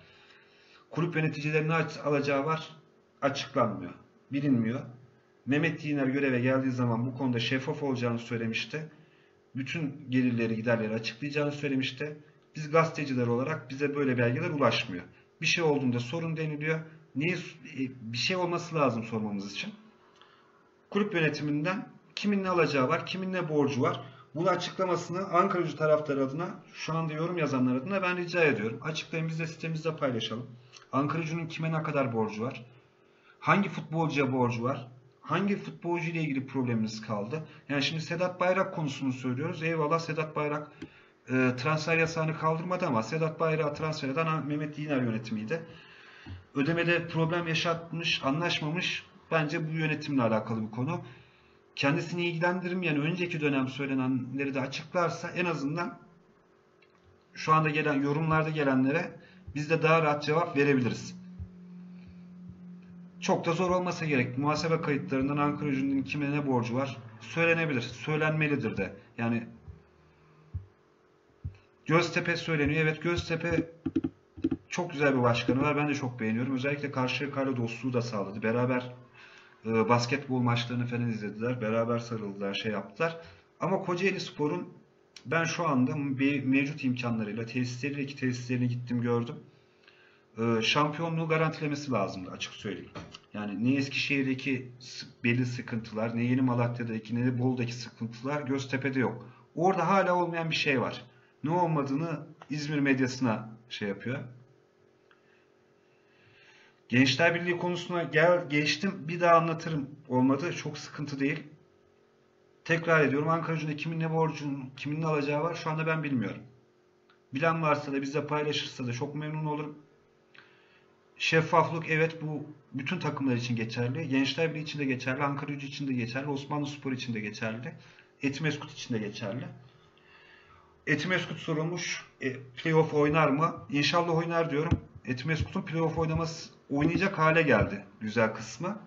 Kulüp yöneticilerinin ne alacağı var? açıklanmıyor. Bilinmiyor. Mehmet Diner göreve geldiği zaman bu konuda şeffaf olacağını söylemişti. Bütün gelirleri giderleri açıklayacağını söylemişti. Biz gazeteciler olarak bize böyle belgeler ulaşmıyor. Bir şey olduğunda sorun deniliyor. Niye e, bir şey olması lazım sormamız için. Kulüp yönetiminden kimin ne alacağı var, kimin ne borcu var. Bunu açıklamasını Ankara Gücü taraftarı adına, şu anda yorum yazanlar adına ben rica ediyorum. Açıklayın biz de sitemizde paylaşalım. Ankara kime ne kadar borcu var? Hangi futbolcuya borcu var? Hangi futbolcu ile ilgili problemimiz kaldı? Yani şimdi Sedat Bayrak konusunu söylüyoruz. Eyvallah Sedat Bayrak e, transfer yasağını kaldırmadı ama Sedat Bayrak'ı transfer eden Mehmet Diner yönetimiydi. Ödemede problem yaşatmış, anlaşmamış. Bence bu yönetimle alakalı bir konu. Kendisini ilgilendirmeyen önceki dönem söylenenleri de açıklarsa en azından şu anda gelen yorumlarda gelenlere biz de daha rahat cevap verebiliriz. Çok da zor olmasa gerek. Muhasebe kayıtlarından Ankara Gücü'nün kime ne borcu var söylenebilir. Söylenmelidir de. Yani Göztepe söyleniyor. Evet Göztepe çok güzel bir başkanı var. Ben de çok beğeniyorum. Özellikle Karşıyaka'yla dostluğu da sağladı. Beraber e, basketbol maçlarını falan izlediler. Beraber sarıldılar, şey yaptılar. Ama Kocaeli Spor'un ben şu anda mevcut imkanlarıyla tesisleriyle iki tesislerine gittim gördüm. E, şampiyonluğu garantilemesi lazımdı açık söyleyeyim. Yani ne Eskişehir'deki belli sıkıntılar, ne Yeni Malatya'daki ne de Bolu'daki sıkıntılar Göztepe'de yok. Orada hala olmayan bir şey var. Ne olmadığını İzmir medyasına şey yapıyor. Gençler Birliği konusuna gel geçtim. Bir daha anlatırım. Olmadı. Çok sıkıntı değil. Tekrar ediyorum. Ankara Gücü'nde kimin ne borcun, kimin ne alacağı var. Şu anda ben bilmiyorum. Bilen varsa da bizle paylaşırsa da çok memnun olurum. Şeffaflık evet bu bütün takımlar için geçerli. Gençler Birliği için de geçerli. Ankara Gücü için de geçerli. Osmanlı Spor için de geçerli. Etimeskut için de geçerli. Etimeskut sorulmuş. E, playoff oynar mı? İnşallah oynar diyorum. Etimeskut'un playoff oynaması oynayacak hale geldi. Güzel kısmı.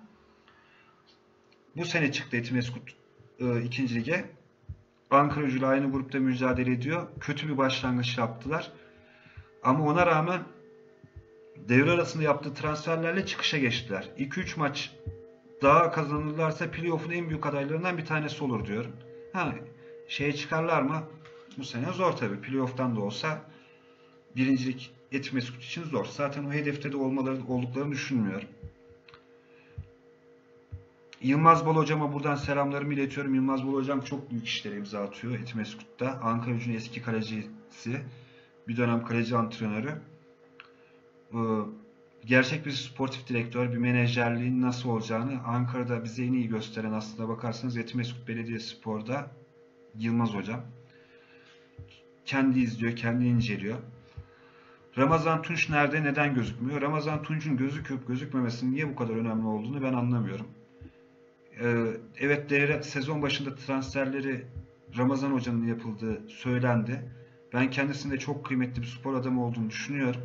Bu sene çıktı Etimeskut e, ikinci lige. Ankara Gücü ile aynı grupta mücadele ediyor. Kötü bir başlangıç yaptılar. Ama ona rağmen devre arasında yaptığı transferlerle çıkışa geçtiler. 2-3 maç daha kazanırlarsa playoff'un en büyük adaylarından bir tanesi olur diyorum. Ha, şeye çıkarlar mı? Bu sene zor tabii. Playoff'tan da olsa birincilik Etimeskut için zor. Zaten o hedefte de olmaları olduklarını düşünmüyorum. Yılmaz Bol hocama buradan selamlarımı iletiyorum. Yılmaz Bol hocam çok büyük işlere imza atıyor Etimeskut'ta. Ankara Gücü'nün eski kalecisi. Bir dönem kaleci antrenörü. Ee, Gerçek bir sportif direktör, bir menajerliğin nasıl olacağını Ankara'da bize en iyi gösteren aslında bakarsanız Etimeskut Belediyespor'da Yılmaz hocam. Kendi izliyor, kendi inceliyor. Ramazan Tunç nerede, neden gözükmüyor? Ramazan Tunç'un gözüküp gözükmemesinin niye bu kadar önemli olduğunu ben anlamıyorum. Ee, evet devre, sezon başında transferleri Ramazan Hoca'nın yapıldığı söylendi. Ben kendisinde çok kıymetli bir spor adamı olduğunu düşünüyorum.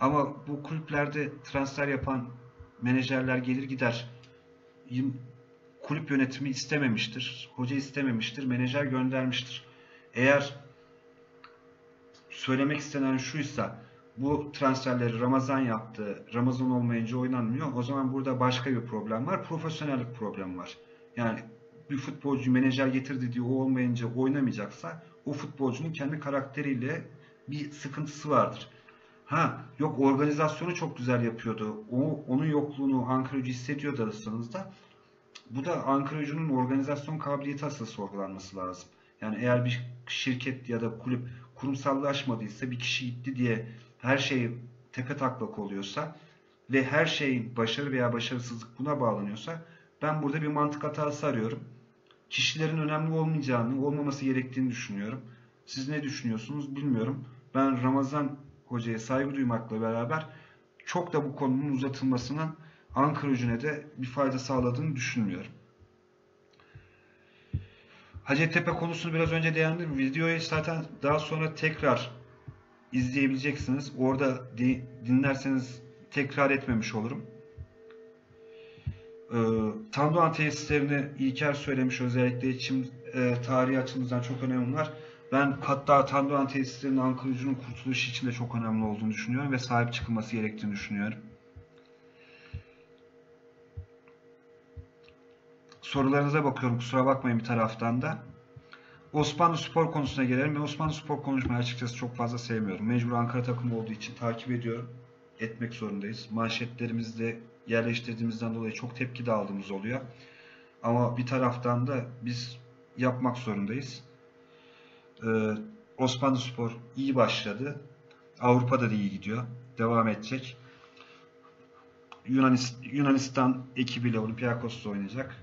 Ama bu kulüplerde transfer yapan menajerler gelir gider. Kulüp yönetimi istememiştir. Hoca istememiştir. Menajer göndermiştir. Eğer söylemek istenen şuysa bu transferleri Ramazan yaptı. Ramazan olmayınca oynanmıyor. O zaman burada başka bir problem var. Profesyonellik problemi var. Yani bir futbolcu menajer getirdi diye o olmayınca oynamayacaksa o futbolcunun kendi karakteriyle bir sıkıntısı vardır. Ha yok organizasyonu çok güzel yapıyordu. O onun yokluğunu Ankara Gücü hissediyordu arasınızda. Bu da Ankara Gücü'nün organizasyon kabiliyeti asıl sorgulanması lazım. Yani eğer bir şirket ya da kulüp kurumsallaşmadıysa bir kişi gitti diye her şey tepe taklak oluyorsa ve her şey başarı veya başarısızlık buna bağlanıyorsa ben burada bir mantık hatası arıyorum. Kişilerin önemli olmayacağını, olmaması gerektiğini düşünüyorum. Siz ne düşünüyorsunuz bilmiyorum. Ben Ramazan Hoca'ya saygı duymakla beraber çok da bu konunun uzatılmasının Ankara Gücü'ne de bir fayda sağladığını düşünmüyorum. Hacettepe konusunu biraz önce değindim. Videoyu zaten daha sonra tekrar izleyebileceksiniz. Orada di- dinlerseniz tekrar etmemiş olurum. Ee, Tandoğan tesislerini İlker söylemiş özellikle içim e, tarihi açımızdan çok önemli var. Ben hatta Tandoğan tesislerinin Ankara Gücü'nün kurtuluşu için de çok önemli olduğunu düşünüyorum ve sahip çıkılması gerektiğini düşünüyorum. sorularınıza bakıyorum kusura bakmayın bir taraftan da. Osmanlı Spor konusuna gelelim. Ben Osmanlı Spor konuşmayı açıkçası çok fazla sevmiyorum. Mecbur Ankara takımı olduğu için takip ediyorum. Etmek zorundayız. Manşetlerimizde yerleştirdiğimizden dolayı çok tepki de aldığımız oluyor. Ama bir taraftan da biz yapmak zorundayız. Ee, Osmanlı Spor iyi başladı. Avrupa'da da iyi gidiyor. Devam edecek. Yunanistan, Yunanistan ekibiyle Olympiakos'ta oynayacak.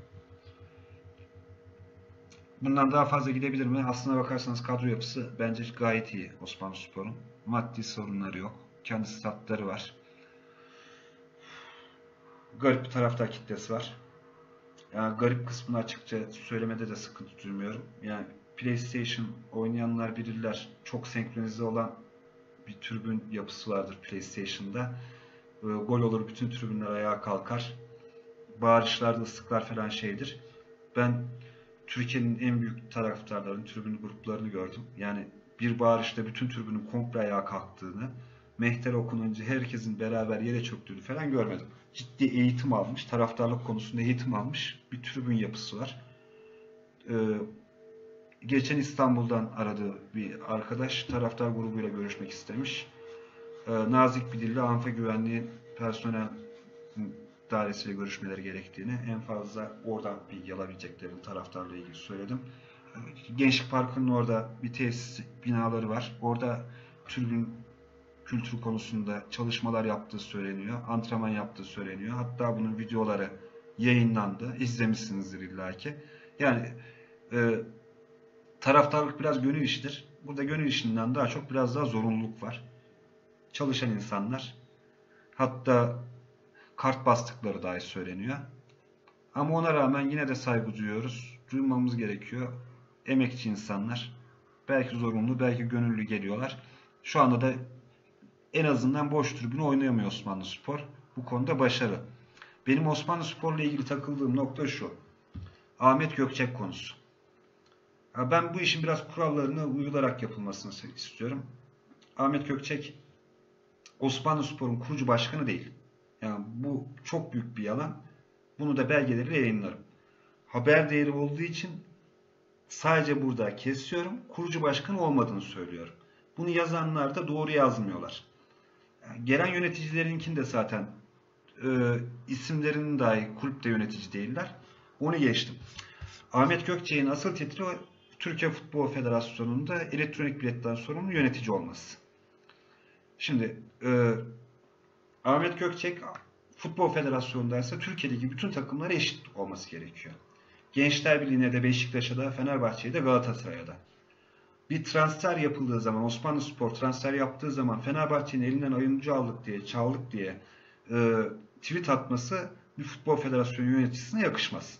Bundan daha fazla gidebilir mi? Aslına bakarsanız kadro yapısı bence gayet iyi Osmanlı Spor'un. Maddi sorunları yok. Kendi statları var. Garip bir taraftar kitlesi var. Yani garip kısmını açıkça söylemede de sıkıntı duymuyorum. Yani PlayStation oynayanlar bilirler. Çok senkronize olan bir tribün yapısı vardır PlayStation'da. Ee, gol olur bütün tribünler ayağa kalkar. Bağırışlarda ıslıklar falan şeydir. Ben Türkiye'nin en büyük taraftarlarının tribün gruplarını gördüm. Yani bir bağırışta bütün tribünün komple ayağa kalktığını, mehter okununca herkesin beraber yere çöktüğünü falan görmedim. Ciddi eğitim almış, taraftarlık konusunda eğitim almış bir tribün yapısı var. Ee, geçen İstanbul'dan aradığı bir arkadaş taraftar grubuyla görüşmek istemiş. Ee, nazik bir dille Anfa Güvenliği personel dairesiyle görüşmeleri gerektiğini, en fazla oradan bilgi alabileceklerini taraftarla ilgili söyledim. Gençlik Parkı'nın orada bir tesis binaları var. Orada tribün kültürü konusunda çalışmalar yaptığı söyleniyor. Antrenman yaptığı söyleniyor. Hatta bunun videoları yayınlandı. İzlemişsinizdir illaki. Yani e, taraftarlık biraz gönül işidir. Burada gönül işinden daha çok biraz daha zorunluluk var. Çalışan insanlar hatta kart bastıkları dahi söyleniyor. Ama ona rağmen yine de saygı duyuyoruz. Duymamız gerekiyor. Emekçi insanlar. Belki zorunlu, belki gönüllü geliyorlar. Şu anda da en azından boş tribünü oynayamıyor Osmanlı Spor. Bu konuda başarı. Benim Osmanlı Spor'la ilgili takıldığım nokta şu. Ahmet Gökçek konusu. Ben bu işin biraz kurallarına uyularak yapılmasını istiyorum. Ahmet Gökçek Osmanlı Spor'un kurucu başkanı değil. Yani bu çok büyük bir yalan. Bunu da belgeleriyle yayınlarım. Haber değeri olduğu için sadece burada kesiyorum. Kurucu başkan olmadığını söylüyorum. Bunu yazanlar da doğru yazmıyorlar. Yani gelen yöneticilerinkini de zaten e, isimlerinin dahi kulüpte yönetici değiller. Onu geçtim. Ahmet Gökçe'nin asıl titri Türkiye Futbol Federasyonu'nda elektronik biletten sorumlu yönetici olması. Şimdi e, Ahmet Gökçek Futbol Federasyonu'ndaysa Türkiye'deki bütün takımlara eşit olması gerekiyor. Gençler Birliği'ne de Beşiktaş'a da Fenerbahçe'ye de Galatasaray'a da. Bir transfer yapıldığı zaman Osmanlı Spor transfer yaptığı zaman Fenerbahçe'nin elinden oyuncu aldık diye, çaldık diye e, tweet atması bir futbol federasyonu yöneticisine yakışmaz.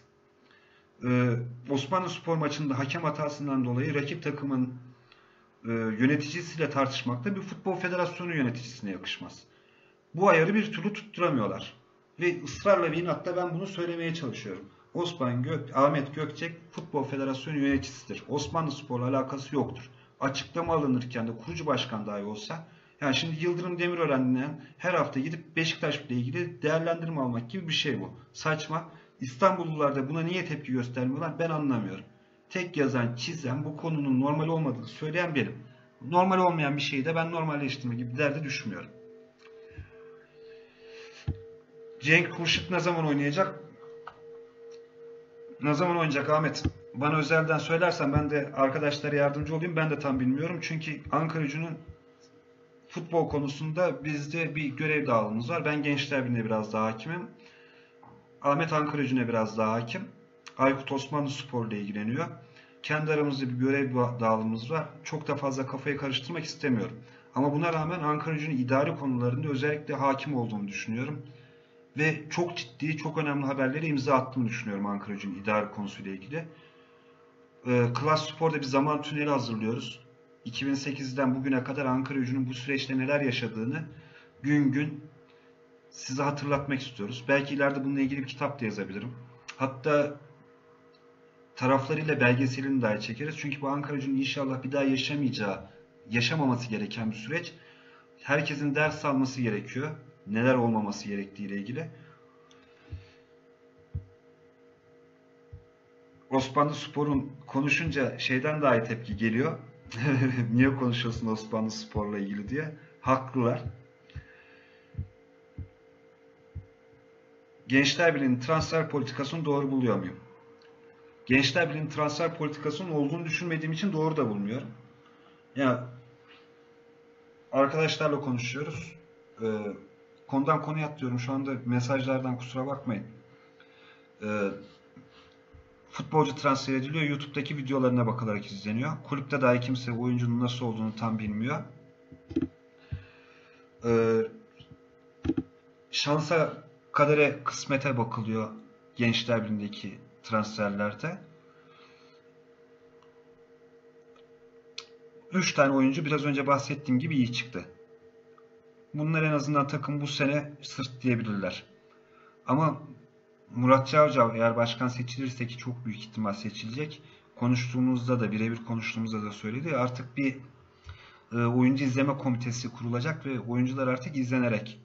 E, Osmanlı Spor maçında hakem hatasından dolayı rakip takımın e, yöneticisiyle tartışmakta bir futbol federasyonu yöneticisine yakışmaz. Bu ayarı bir türlü tutturamıyorlar. Ve ısrarla ve inatla ben bunu söylemeye çalışıyorum. Osman Gök, Ahmet Gökçek Futbol Federasyonu yöneticisidir. Osmanlı Spor'la alakası yoktur. Açıklama alınırken de kurucu başkan dahi olsa yani şimdi Yıldırım Demirören'den her hafta gidip Beşiktaş ile ilgili değerlendirme almak gibi bir şey bu. Saçma. İstanbullular da buna niye tepki göstermiyorlar ben anlamıyorum. Tek yazan, çizen, bu konunun normal olmadığını söyleyen benim. Normal olmayan bir şeyi de ben normalleştirme gibi derde düşmüyorum. Cenk Hurşit ne zaman oynayacak? Ne zaman oynayacak Ahmet? Bana özelden söylersen ben de arkadaşlara yardımcı olayım. Ben de tam bilmiyorum. Çünkü Ankara Gücü'nün futbol konusunda bizde bir görev dağılımımız var. Ben Gençler Birliği'ne biraz daha hakimim. Ahmet Ankara Gücü'ne biraz daha hakim. Aykut Osmanlı Spor ile ilgileniyor. Kendi aramızda bir görev dağılımımız var. Çok da fazla kafayı karıştırmak istemiyorum. Ama buna rağmen Ankara Gücü'nün idari konularında özellikle hakim olduğunu düşünüyorum ve çok ciddi, çok önemli haberleri imza attığını düşünüyorum Ankara Gücü'nün idare konusuyla ilgili. Ee, Klas Spor'da bir zaman tüneli hazırlıyoruz. 2008'den bugüne kadar Ankara Gücü'nün bu süreçte neler yaşadığını gün gün size hatırlatmak istiyoruz. Belki ileride bununla ilgili bir kitap da yazabilirim. Hatta taraflarıyla belgeselini dahi çekeriz. Çünkü bu Ankara Gücü'nün inşallah bir daha yaşamayacağı, yaşamaması gereken bir süreç. Herkesin ders alması gerekiyor neler olmaması gerektiği ile ilgili. Osmanlı Spor'un konuşunca şeyden daha iyi tepki geliyor. Niye konuşuyorsun Osmanlı Spor'la ilgili diye. Haklılar. Gençler Birliği'nin transfer politikasını doğru buluyor muyum? Gençler Birliği'nin transfer politikasının olduğunu düşünmediğim için doğru da bulmuyorum. Ya arkadaşlarla konuşuyoruz. Ee, konudan konuya atlıyorum. Şu anda mesajlardan kusura bakmayın. Ee, futbolcu transfer ediliyor. YouTube'daki videolarına bakılarak izleniyor. Kulüpte dahi kimse oyuncunun nasıl olduğunu tam bilmiyor. Ee, şansa, kadere, kısmete bakılıyor Gençler Birliği'ndeki transferlerde. 3 tane oyuncu biraz önce bahsettiğim gibi iyi çıktı. Bunlar en azından takım bu sene sırt diyebilirler. Ama Murat Cavcav eğer başkan seçilirse ki çok büyük ihtimal seçilecek. Konuştuğumuzda da birebir konuştuğumuzda da söyledi. Artık bir e, oyuncu izleme komitesi kurulacak ve oyuncular artık izlenerek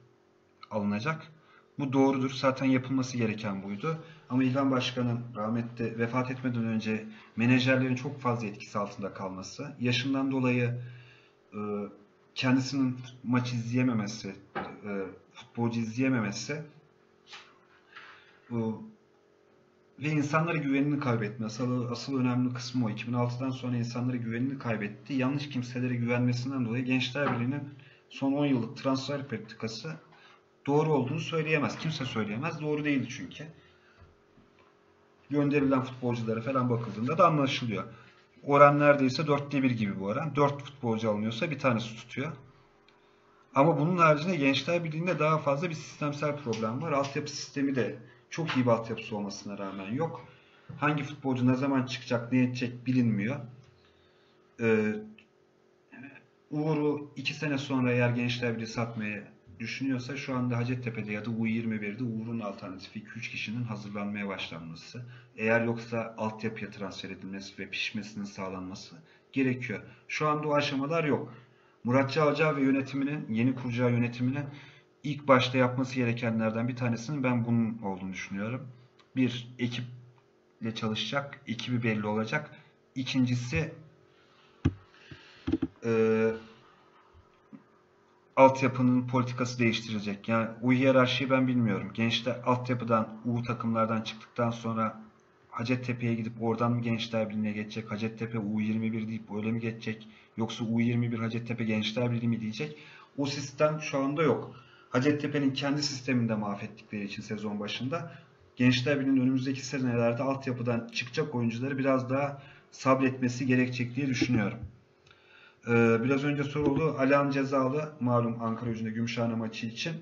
alınacak. Bu doğrudur. Zaten yapılması gereken buydu. Ama İlhan Başkan'ın rahmetli vefat etmeden önce menajerlerin çok fazla etkisi altında kalması, yaşından dolayı e, kendisinin maç izleyememesi, e, futbolcu izleyememesi e, ve insanlara güvenini kaybetmesi. Asıl, asıl önemli kısmı o. 2006'dan sonra insanlara güvenini kaybetti. Yanlış kimselere güvenmesinden dolayı Gençler Birliği'nin son 10 yıllık transfer politikası doğru olduğunu söyleyemez. Kimse söyleyemez. Doğru değildi çünkü. Gönderilen futbolculara falan bakıldığında da anlaşılıyor. Oran neredeyse 4'te 1 gibi bu oran. 4 futbolcu alınıyorsa bir tanesi tutuyor. Ama bunun haricinde Gençler Birliği'nde daha fazla bir sistemsel problem var. Altyapı sistemi de çok iyi bir altyapısı olmasına rağmen yok. Hangi futbolcu ne zaman çıkacak, ne edecek bilinmiyor. Ee, Uğur'u 2 sene sonra eğer Gençler Birliği satmaya düşünüyorsa şu anda Hacettepe'de ya da U21'de Uğur'un alternatifi 2-3 kişinin hazırlanmaya başlanması. Eğer yoksa altyapıya transfer edilmesi ve pişmesinin sağlanması gerekiyor. Şu anda o aşamalar yok. Murat Çağca ve yönetiminin, yeni kuracağı yönetiminin ilk başta yapması gerekenlerden bir tanesinin ben bunun olduğunu düşünüyorum. Bir, ekiple çalışacak, ekibi belli olacak. İkincisi, eee altyapının politikası değiştirecek. Yani o hiyerarşiyi ben bilmiyorum. Gençler altyapıdan, U takımlardan çıktıktan sonra Hacettepe'ye gidip oradan mı Gençler Birliği'ne geçecek? Hacettepe U21 deyip öyle mi geçecek? Yoksa U21 Hacettepe Gençler Birliği mi diyecek? O sistem şu anda yok. Hacettepe'nin kendi sisteminde mahvettikleri için sezon başında Gençler Birliği'nin önümüzdeki senelerde altyapıdan çıkacak oyuncuları biraz daha sabretmesi gerekecek diye düşünüyorum. Ee, biraz önce soruldu. Alihan cezalı malum Ankara gücünde Gümüşhane maçı için.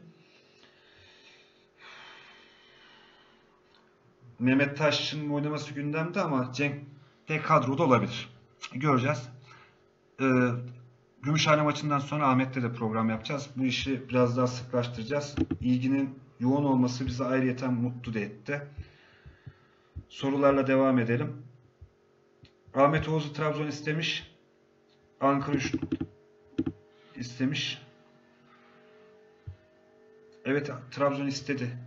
Mehmet Taşçı'nın oynaması gündemde ama Cenk de kadroda olabilir. Göreceğiz. Ee, Gümüşhane maçından sonra Ahmet'le de program yapacağız. Bu işi biraz daha sıklaştıracağız. İlginin yoğun olması bizi ayrıyeten mutlu da etti. Sorularla devam edelim. Ahmet Oğuz'u Trabzon istemiş. Ankara gücü istemiş. Evet Trabzon istedi.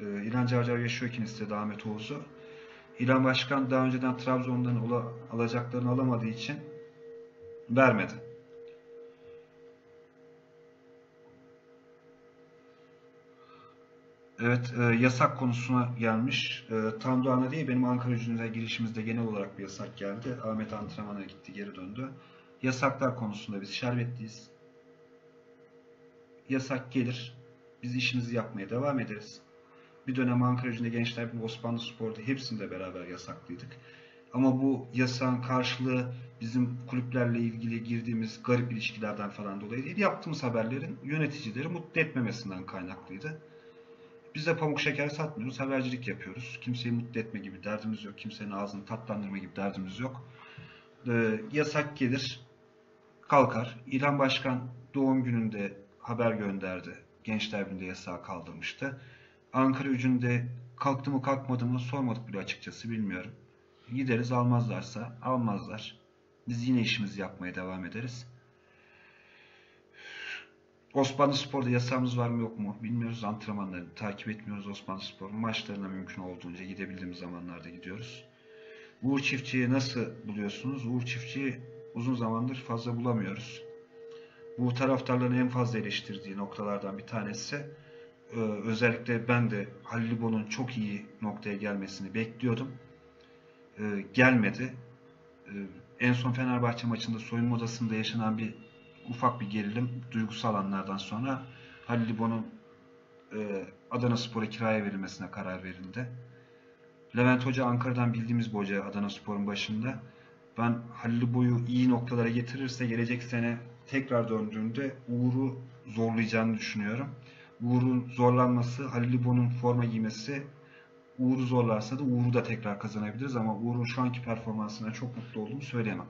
Ee, İlhan Cavcav yaşıyorken istedi Ahmet Oğuz'u. İlhan Başkan daha önceden Trabzon'dan ola, alacaklarını alamadığı için vermedi. Evet, e, yasak konusuna gelmiş. E, Tandoğan'a değil, benim Ankara gücüne girişimizde genel olarak bir yasak geldi. Ahmet antrenmana gitti, geri döndü. Yasaklar konusunda biz şerbetliyiz. Yasak gelir. Biz işimizi yapmaya devam ederiz. Bir dönem Ankara gücünde Gençler Birliği, Osmanlı Spor'da hepsinde beraber yasaklıydık. Ama bu yasağın karşılığı bizim kulüplerle ilgili girdiğimiz garip ilişkilerden falan dolayı değil. Yaptığımız haberlerin yöneticileri mutlu etmemesinden kaynaklıydı. Biz de pamuk şeker satmıyoruz, habercilik yapıyoruz. Kimseyi mutlu etme gibi derdimiz yok. Kimsenin ağzını tatlandırma gibi derdimiz yok. Ee, yasak gelir, kalkar. İlhan Başkan doğum gününde haber gönderdi. Gençler Birliği'nde yasağı kaldırmıştı. Ankara gücünde kalktı mı kalkmadı mı sormadık bile açıkçası bilmiyorum. Gideriz almazlarsa almazlar. Biz yine işimizi yapmaya devam ederiz. Osmanlı Spor'da yasağımız var mı yok mu bilmiyoruz. Antrenmanlarını takip etmiyoruz Osmanlı Spor. Maçlarına mümkün olduğunca gidebildiğimiz zamanlarda gidiyoruz. Uğur Çiftçi'yi nasıl buluyorsunuz? Uğur Çiftçi'yi uzun zamandır fazla bulamıyoruz. Bu taraftarların en fazla eleştirdiği noktalardan bir tanesi. Ee, özellikle ben de Halil İbo'nun çok iyi noktaya gelmesini bekliyordum. Ee, gelmedi. Ee, en son Fenerbahçe maçında soyunma odasında yaşanan bir ufak bir gerilim duygusal anlardan sonra Halil İbo'nun e, Adana Spor'a kiraya verilmesine karar verildi. Levent Hoca Ankara'dan bildiğimiz bir hoca Adana Spor'un başında. Ben Halil İbo'yu iyi noktalara getirirse gelecek sene tekrar döndüğünde Uğur'u zorlayacağını düşünüyorum. Uğur'un zorlanması, Halil İbo'nun forma giymesi Uğur'u zorlarsa da Uğur'u da tekrar kazanabiliriz ama Uğur'un şu anki performansına çok mutlu olduğumu söyleyemem.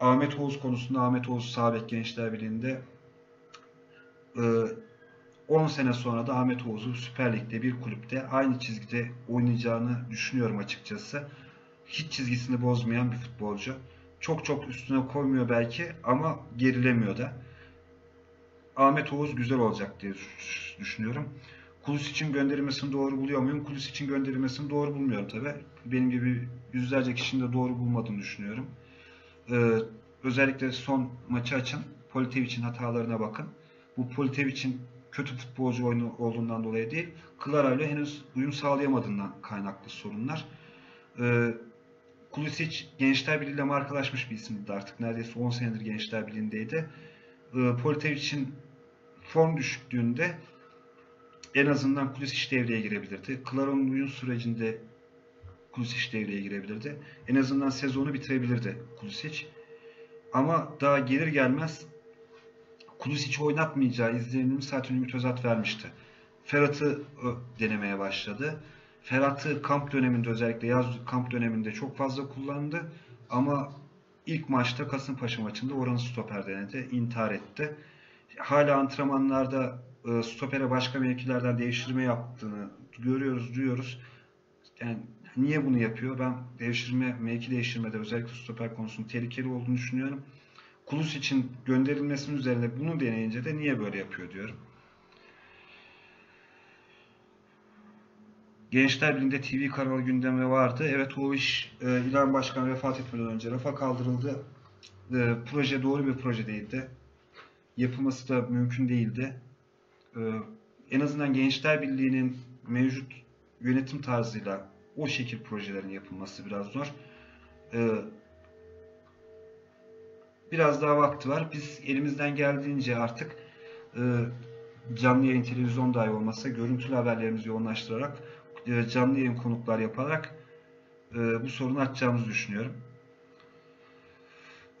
Ahmet Oğuz konusunda Ahmet Oğuz Sağbek Gençler Birliği'nde e, 10 sene sonra da Ahmet Oğuz'u Süper Lig'de bir kulüpte aynı çizgide oynayacağını düşünüyorum açıkçası. Hiç çizgisini bozmayan bir futbolcu. Çok çok üstüne koymuyor belki ama gerilemiyor da. Ahmet Oğuz güzel olacak diye düşünüyorum. Kulüs için gönderilmesini doğru buluyor muyum? Kulüs için gönderilmesini doğru bulmuyorum tabi. Benim gibi yüzlerce kişinin de doğru bulmadığını düşünüyorum. Ee, özellikle son maçı açın. Politevic'in hatalarına bakın. Bu Politevic'in kötü futbolcu oyunu olduğundan dolayı değil, Clara ile henüz uyum sağlayamadığından kaynaklı sorunlar. Ee, Kulisic Gençler Birliği ile markalaşmış bir isimdi artık. Neredeyse 10 senedir Gençler Birliği'ndeydi. Ee, Politevic'in form düşüklüğünde en azından Kulisic devreye girebilirdi. Clara'nın uyum sürecinde Kulisic devreye girebilirdi. En azından sezonu bitirebilirdi Kulisic. Ama daha gelir gelmez Kulisic oynatmayacağı izlenimini zaten Ümit Özat vermişti. Ferhat'ı denemeye başladı. Ferhat'ı kamp döneminde özellikle yaz kamp döneminde çok fazla kullandı. Ama ilk maçta Kasımpaşa maçında oranı stoper denedi. intihar etti. Hala antrenmanlarda stopere başka mevkilerden değiştirme yaptığını görüyoruz, duyuyoruz. Yani niye bunu yapıyor? Ben değiştirme, mevki değiştirmede özellikle stoper konusunda tehlikeli olduğunu düşünüyorum. Kulus için gönderilmesinin üzerine bunu deneyince de niye böyle yapıyor diyorum. Gençler Birliği'nde TV kanalı gündemi vardı. Evet o iş e, İlhan Başkan vefat etmeden önce rafa kaldırıldı. E, proje doğru bir proje değildi. Yapılması da mümkün değildi. E, en azından Gençler Birliği'nin mevcut yönetim tarzıyla o şekil projelerin yapılması biraz zor. E, biraz daha vakti var. Biz elimizden geldiğince artık e, canlı yayın televizyon dahi olmasa görüntülü haberlerimizi yoğunlaştırarak canlı yayın konuklar yaparak e, bu sorunu açacağımızı düşünüyorum.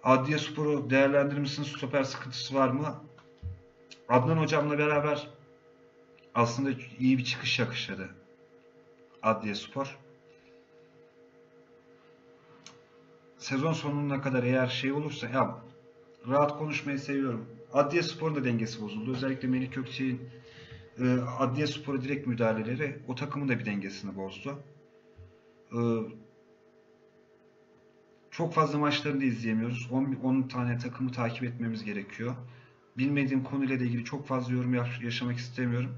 Adliye Spor'u değerlendirmişsiniz. Stoper sıkıntısı var mı? Adnan hocamla beraber aslında iyi bir çıkış yakışladı. Adliye Spor. Sezon sonuna kadar eğer şey olursa ya rahat konuşmayı seviyorum. Adliye Spor'un da dengesi bozuldu. Özellikle Melih Gökçe'nin e, Adliye Spor'a direkt müdahaleleri o takımın da bir dengesini bozdu. E, çok fazla maçlarını da izleyemiyoruz. 10, 10 tane takımı takip etmemiz gerekiyor. Bilmediğim konuyla ilgili çok fazla yorum yaşamak istemiyorum.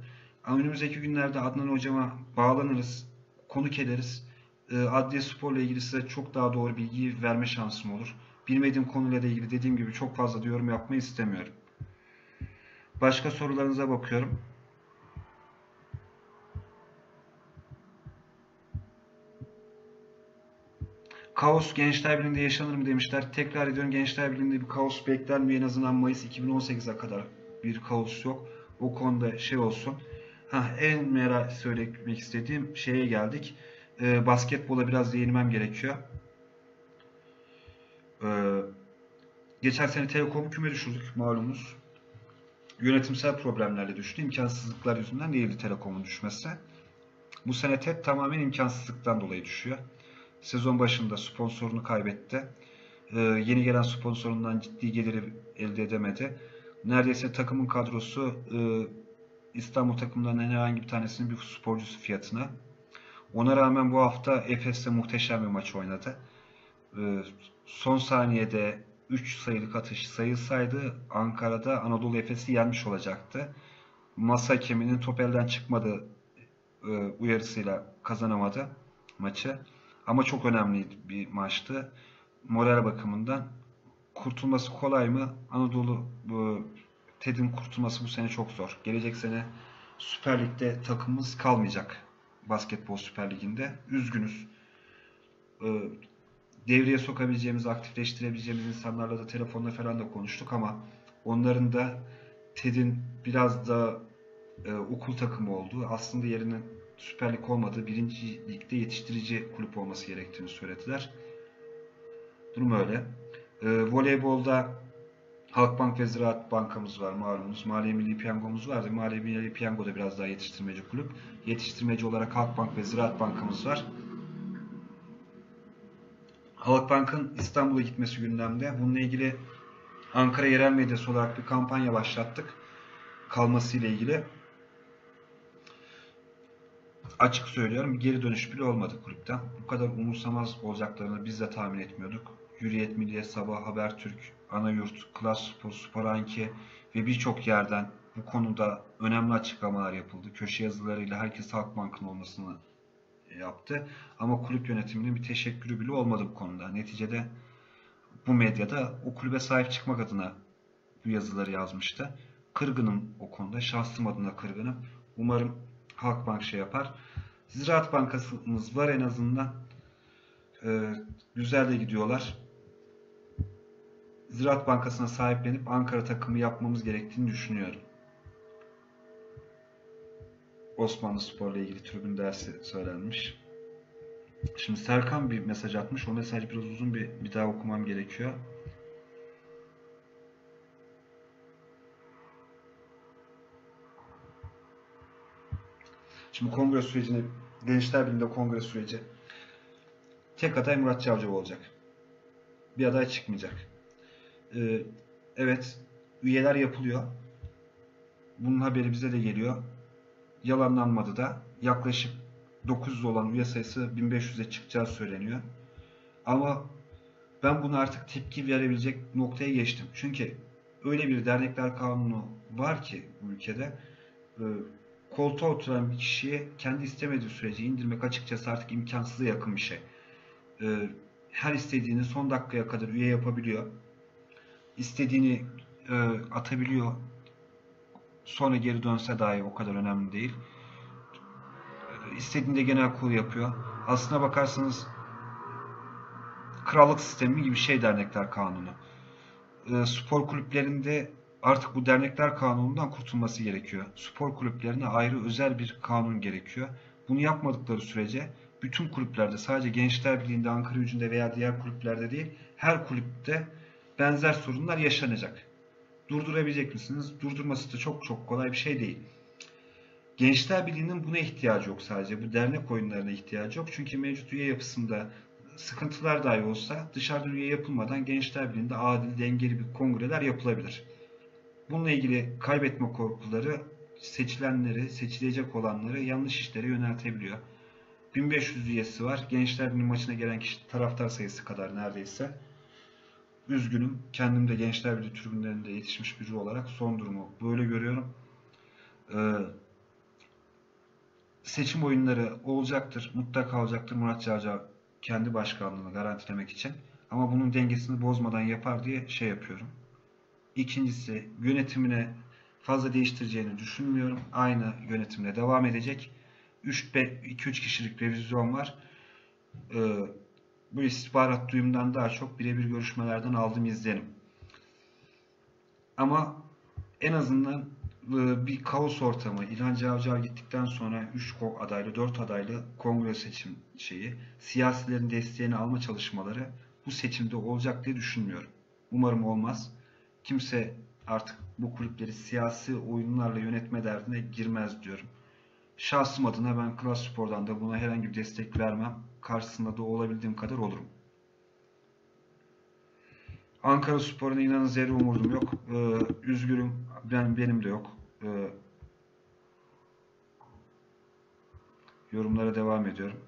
Ama önümüzdeki günlerde Adnan Hocama bağlanırız, konuk ederiz. E, Adliye Spor'la ilgili size çok daha doğru bilgi verme şansım olur. Bilmediğim konuyla ilgili dediğim gibi çok fazla yorum yapmayı istemiyorum. Başka sorularınıza bakıyorum. Kaos Gençler Birliği'nde yaşanır mı demişler. Tekrar ediyorum Gençler Birliği'nde bir kaos beklenmiyor. En azından Mayıs 2018'e kadar bir kaos yok. O konuda şey olsun. Ha, en merak söylemek istediğim şeye geldik. Ee, basketbola biraz değinmem gerekiyor. Ee, geçen sene Telekom küme düşürdük malumunuz. Yönetimsel problemlerle düştü. İmkansızlıklar yüzünden değildi Telekom'un düşmesi. Bu sene TED tamamen imkansızlıktan dolayı düşüyor. Sezon başında sponsorunu kaybetti. Ee, yeni gelen sponsorundan ciddi geliri elde edemedi. Neredeyse takımın kadrosu e, İstanbul takımlarının herhangi bir tanesinin bir sporcusu fiyatına. Ona rağmen bu hafta Efes'te muhteşem bir maç oynadı. Ee, son saniyede 3 sayılık atış sayılsaydı Ankara'da Anadolu Efes'i yenmiş olacaktı. Masa hakeminin top elden çıkmadı e, uyarısıyla kazanamadı maçı. Ama çok önemli bir maçtı. Moral bakımından. Kurtulması kolay mı? Anadolu Ted'in kurtulması bu sene çok zor. Gelecek sene Süper Lig'de takımımız kalmayacak. Basketbol Süper Ligi'nde. Üzgünüz. Ee, devreye sokabileceğimiz, aktifleştirebileceğimiz insanlarla da telefonla falan da konuştuk ama onların da Ted'in biraz da e, okul takımı olduğu, aslında yerinin Süper Lig olmadığı, birinci ligde yetiştirici kulüp olması gerektiğini söylediler. Durum öyle. E, voleybolda Halkbank ve Ziraat Bankamız var malumunuz. Maliye Milli Piyango'muz vardı. Maliye Milli Piyango da biraz daha yetiştirmeci kulüp. Yetiştirmeci olarak Halkbank ve Ziraat Bankamız var. Halkbank'ın İstanbul'a gitmesi gündemde. Bununla ilgili Ankara Yerel Medyası olarak bir kampanya başlattık. Kalmasıyla ilgili. Açık söylüyorum geri dönüş bile olmadı kulüpten. Bu kadar umursamaz olacaklarını biz de tahmin etmiyorduk. Hürriyet, Milliyet, Sabah, Habertürk, Anayurt, Klas Spor, Spor Anki ve birçok yerden bu konuda önemli açıklamalar yapıldı. Köşe yazılarıyla herkes Halkbank'ın olmasını yaptı. Ama kulüp yönetiminin bir teşekkürü bile olmadı bu konuda. Neticede bu medyada o kulübe sahip çıkmak adına bu yazıları yazmıştı. Kırgınım o konuda. Şahsım adına kırgınım. Umarım Halkbank şey yapar. Ziraat Bankasımız var en azından. Ee, güzel de gidiyorlar. Ziraat Bankası'na sahiplenip Ankara takımı yapmamız gerektiğini düşünüyorum. Osmanlı Spor'la ilgili tribün dersi söylenmiş. Şimdi Serkan bir mesaj atmış. O mesaj biraz uzun bir, bir daha okumam gerekiyor. Şimdi kongre sürecini, Gençler Birliği'nde kongre süreci tek aday Murat Çavcı olacak. Bir aday çıkmayacak. Ee, evet, üyeler yapılıyor. Bunun haberi bize de geliyor. Yalanlanmadı da yaklaşık 900 olan üye sayısı 1500'e çıkacağı söyleniyor. Ama ben bunu artık tepki verebilecek noktaya geçtim. Çünkü öyle bir dernekler kanunu var ki ülkede e, koltuğa oturan bir kişiye kendi istemediği sürece indirmek açıkçası artık imkansıza yakın bir şey. E, her istediğini son dakikaya kadar üye yapabiliyor. İstediğini e, atabiliyor. Sonra geri dönse dahi o kadar önemli değil. İstediğinde genel kurul yapıyor. Aslına bakarsanız krallık sistemi gibi şey dernekler kanunu. E, spor kulüplerinde artık bu dernekler kanunundan kurtulması gerekiyor. Spor kulüplerine ayrı özel bir kanun gerekiyor. Bunu yapmadıkları sürece bütün kulüplerde sadece Gençler Birliği'nde, Ankara Gücü'nde veya diğer kulüplerde değil her kulüpte benzer sorunlar yaşanacak. Durdurabilecek misiniz? Durdurması da çok çok kolay bir şey değil. Gençler Birliği'nin buna ihtiyacı yok sadece. Bu dernek oyunlarına ihtiyacı yok. Çünkü mevcut üye yapısında sıkıntılar dahi olsa dışarıdan üye yapılmadan Gençler Birliği'nde adil, dengeli bir kongreler yapılabilir. Bununla ilgili kaybetme korkuları seçilenleri, seçilecek olanları yanlış işlere yöneltebiliyor. 1500 üyesi var. Gençler Birliği maçına gelen kişi taraftar sayısı kadar neredeyse. Üzgünüm. Kendim de Gençler Birliği tribünlerinde yetişmiş biri olarak son durumu böyle görüyorum. Ee, seçim oyunları olacaktır. Mutlaka olacaktır Murat Çağca kendi başkanlığını garantilemek için. Ama bunun dengesini bozmadan yapar diye şey yapıyorum. İkincisi yönetimine fazla değiştireceğini düşünmüyorum. Aynı yönetimle devam edecek. 2-3 kişilik revizyon var. Ee, bu istihbarat duyumdan daha çok birebir görüşmelerden aldığım izlenim. Ama en azından e, bir kaos ortamı, İlhan Cavcav gittikten sonra 3 adaylı, 4 adaylı kongre seçim şeyi, siyasilerin desteğini alma çalışmaları bu seçimde olacak diye düşünmüyorum. Umarım olmaz. Kimse artık bu kulüpleri siyasi oyunlarla yönetme derdine girmez diyorum. Şahsım adına ben Klas Spor'dan da buna herhangi bir destek vermem. Karşısında da olabildiğim kadar olurum. Ankara Spor'una inanın zerre umudum yok. Ee, üzgünüm. Ben, benim de yok. Ee, yorumlara devam ediyorum.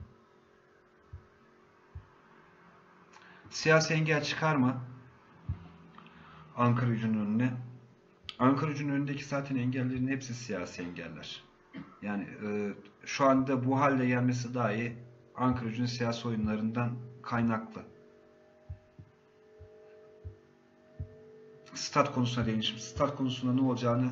Siyasi engel çıkar mı? Ankara gücünün önüne. Ankara gücünün önündeki zaten engellerin hepsi siyasi engeller. Yani e, şu anda bu halde gelmesi dahi Ankara gücünün siyasi oyunlarından kaynaklı. Stat konusuna değinmişim. Stat konusunda ne olacağını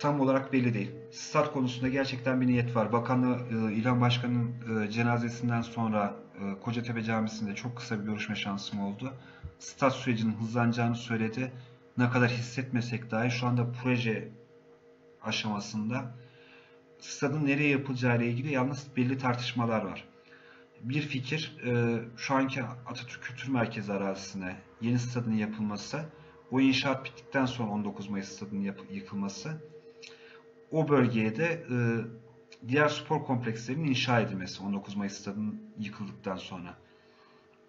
tam olarak belli değil. Stat konusunda gerçekten bir niyet var. Bakanla e, İlhan Başkan'ın e, cenazesinden sonra e, Kocatepe Camisi'nde çok kısa bir görüşme şansım oldu. Stat sürecinin hızlanacağını söyledi. Ne kadar hissetmesek dahi şu anda proje aşamasında stadın nereye yapılacağı ile ilgili yalnız belli tartışmalar var. Bir fikir e, şu anki Atatürk Kültür Merkezi arazisine yeni stadın yapılması, o inşaat bittikten sonra 19 Mayıs stadının yıkılması, o bölgeye de e, diğer spor komplekslerinin inşa edilmesi 19 Mayıs stadının yıkıldıktan sonra.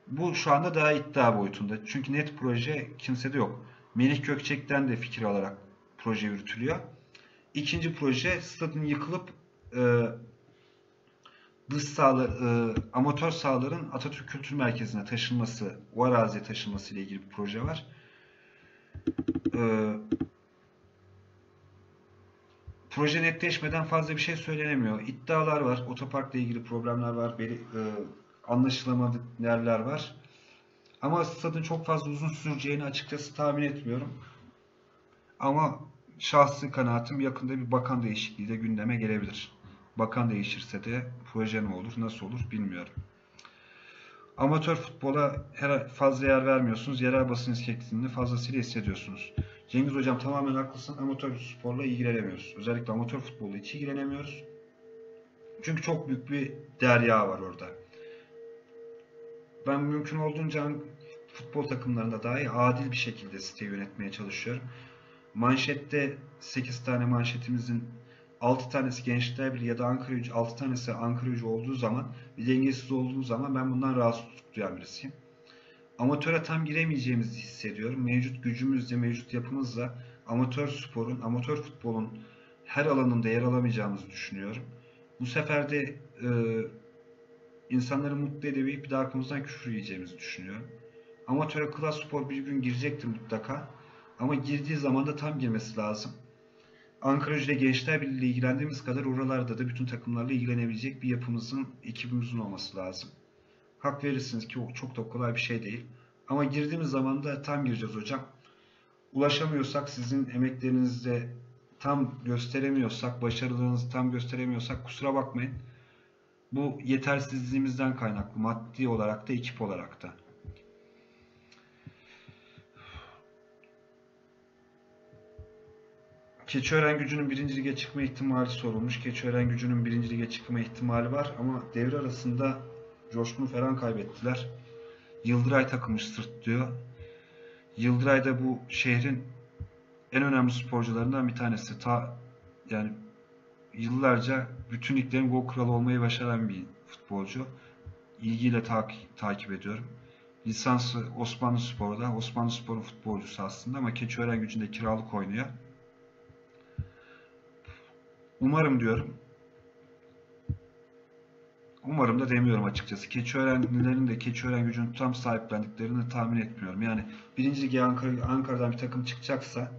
Bu şu anda daha iddia boyutunda. Çünkü net proje kimsede yok. Melih Gökçek'ten de fikir alarak proje yürütülüyor. İkinci proje stadın yıkılıp e, dış sahalı, e, amatör sahaların Atatürk Kültür Merkezi'ne taşınması, o araziye taşınması ile ilgili bir proje var. E, proje netleşmeden fazla bir şey söylenemiyor. İddialar var, otoparkla ilgili problemler var, e, anlaşılamadık yerler var. Ama stadın çok fazla uzun süreceğini açıkçası tahmin etmiyorum. Ama şahsi kanaatim yakında bir bakan değişikliği de gündeme gelebilir. Bakan değişirse de proje ne olur, nasıl olur bilmiyorum. Amatör futbola her fazla yer vermiyorsunuz. Yerel basın eksikliğini fazlasıyla hissediyorsunuz. Cengiz Hocam tamamen haklısın. Amatör sporla ilgilenemiyoruz. Özellikle amatör futbolla hiç ilgilenemiyoruz. Çünkü çok büyük bir derya var orada. Ben mümkün olduğunca futbol takımlarında dahi adil bir şekilde siteyi yönetmeye çalışıyorum. Manşette 8 tane manşetimizin 6 tanesi Gençler Birliği ya da Ankara Gücü, 6 tanesi Ankara Gücü olduğu zaman, dengesiz olduğu zaman ben bundan rahatsızlık duyan birisiyim. Amatöre tam giremeyeceğimizi hissediyorum. Mevcut gücümüzle, mevcut yapımızla amatör sporun, amatör futbolun her alanında yer alamayacağımızı düşünüyorum. Bu sefer de e, insanları mutlu edemeyip bir de arkamızdan küfür yiyeceğimizi düşünüyorum. Amatöre klas spor bir gün girecektir mutlaka. Ama girdiği zaman da tam girmesi lazım. Ankara Gücü ile Gençler Birliği ile ilgilendiğimiz kadar oralarda da bütün takımlarla ilgilenebilecek bir yapımızın, ekibimizin olması lazım. Hak verirsiniz ki o çok da kolay bir şey değil. Ama girdiğimiz zaman da tam gireceğiz hocam. Ulaşamıyorsak sizin emeklerinizde tam gösteremiyorsak, başarılarınızı tam gösteremiyorsak kusura bakmayın. Bu yetersizliğimizden kaynaklı maddi olarak da ekip olarak da. Keçiören gücünün birinci lige çıkma ihtimali sorulmuş. Keçiören gücünün birinci lige çıkma ihtimali var ama devre arasında Coşkun falan kaybettiler. Yıldıray takımı sırtlıyor. Yıldıray da bu şehrin en önemli sporcularından bir tanesi. Ta yani yıllarca bütün liglerin gol kralı olmayı başaran bir futbolcu. İlgiyle ta- takip ediyorum. Lisansı Osmanlı Spor'da. Osmanlı Spor'un futbolcusu aslında ama Keçiören gücünde kiralık oynuyor. Umarım diyorum. Umarım da demiyorum açıkçası. Keçiörenlilerin de Keçiören gücünü tam sahiplendiklerini tahmin etmiyorum. Yani birinci lige Ankara, Ankara'dan bir takım çıkacaksa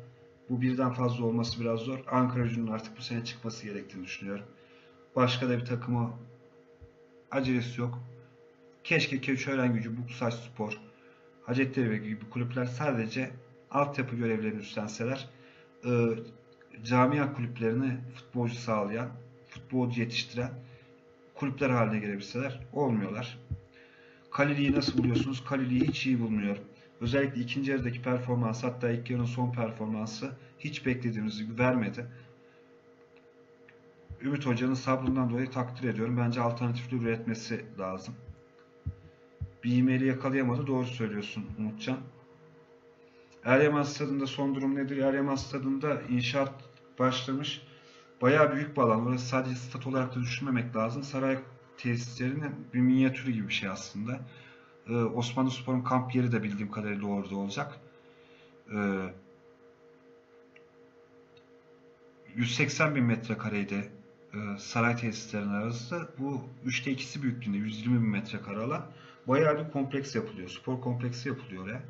bu birden fazla olması biraz zor. Ankara gücünün artık bu sene çıkması gerektiğini düşünüyorum. Başka da bir takımı acelesi yok. Keşke Keçiören gücü, Buksaç Spor, Hacettepe gibi kulüpler sadece altyapı görevlerini üstlenseler e, camia kulüplerine futbolcu sağlayan, futbolcu yetiştiren kulüpler haline gelebilseler olmuyorlar. Kalili'yi nasıl buluyorsunuz? Kalili'yi hiç iyi bulmuyorum. Özellikle ikinci yarıdaki performans hatta ilk yarının son performansı hiç beklediğimizi vermedi. Ümit Hoca'nın sabrından dolayı takdir ediyorum. Bence alternatifli üretmesi lazım. Bir ivmeyle yakalayamadı. Doğru söylüyorsun Umutcan. Eryaman Stadı'nda son durum nedir? Eryaman Stadı'nda inşaat başlamış. Bayağı büyük bir alan. Orası sadece stat olarak da düşünmemek lazım. Saray tesislerinin bir minyatürü gibi bir şey aslında. Ee, Osmanlı Spor'un kamp yeri de bildiğim kadarıyla orada olacak. Ee, 180 bin metrekareydi e, saray tesislerinin arası. Bu 3'te 2'si büyüklüğünde 120 bin metrekare alan. Bayağı bir kompleks yapılıyor. Spor kompleksi yapılıyor oraya.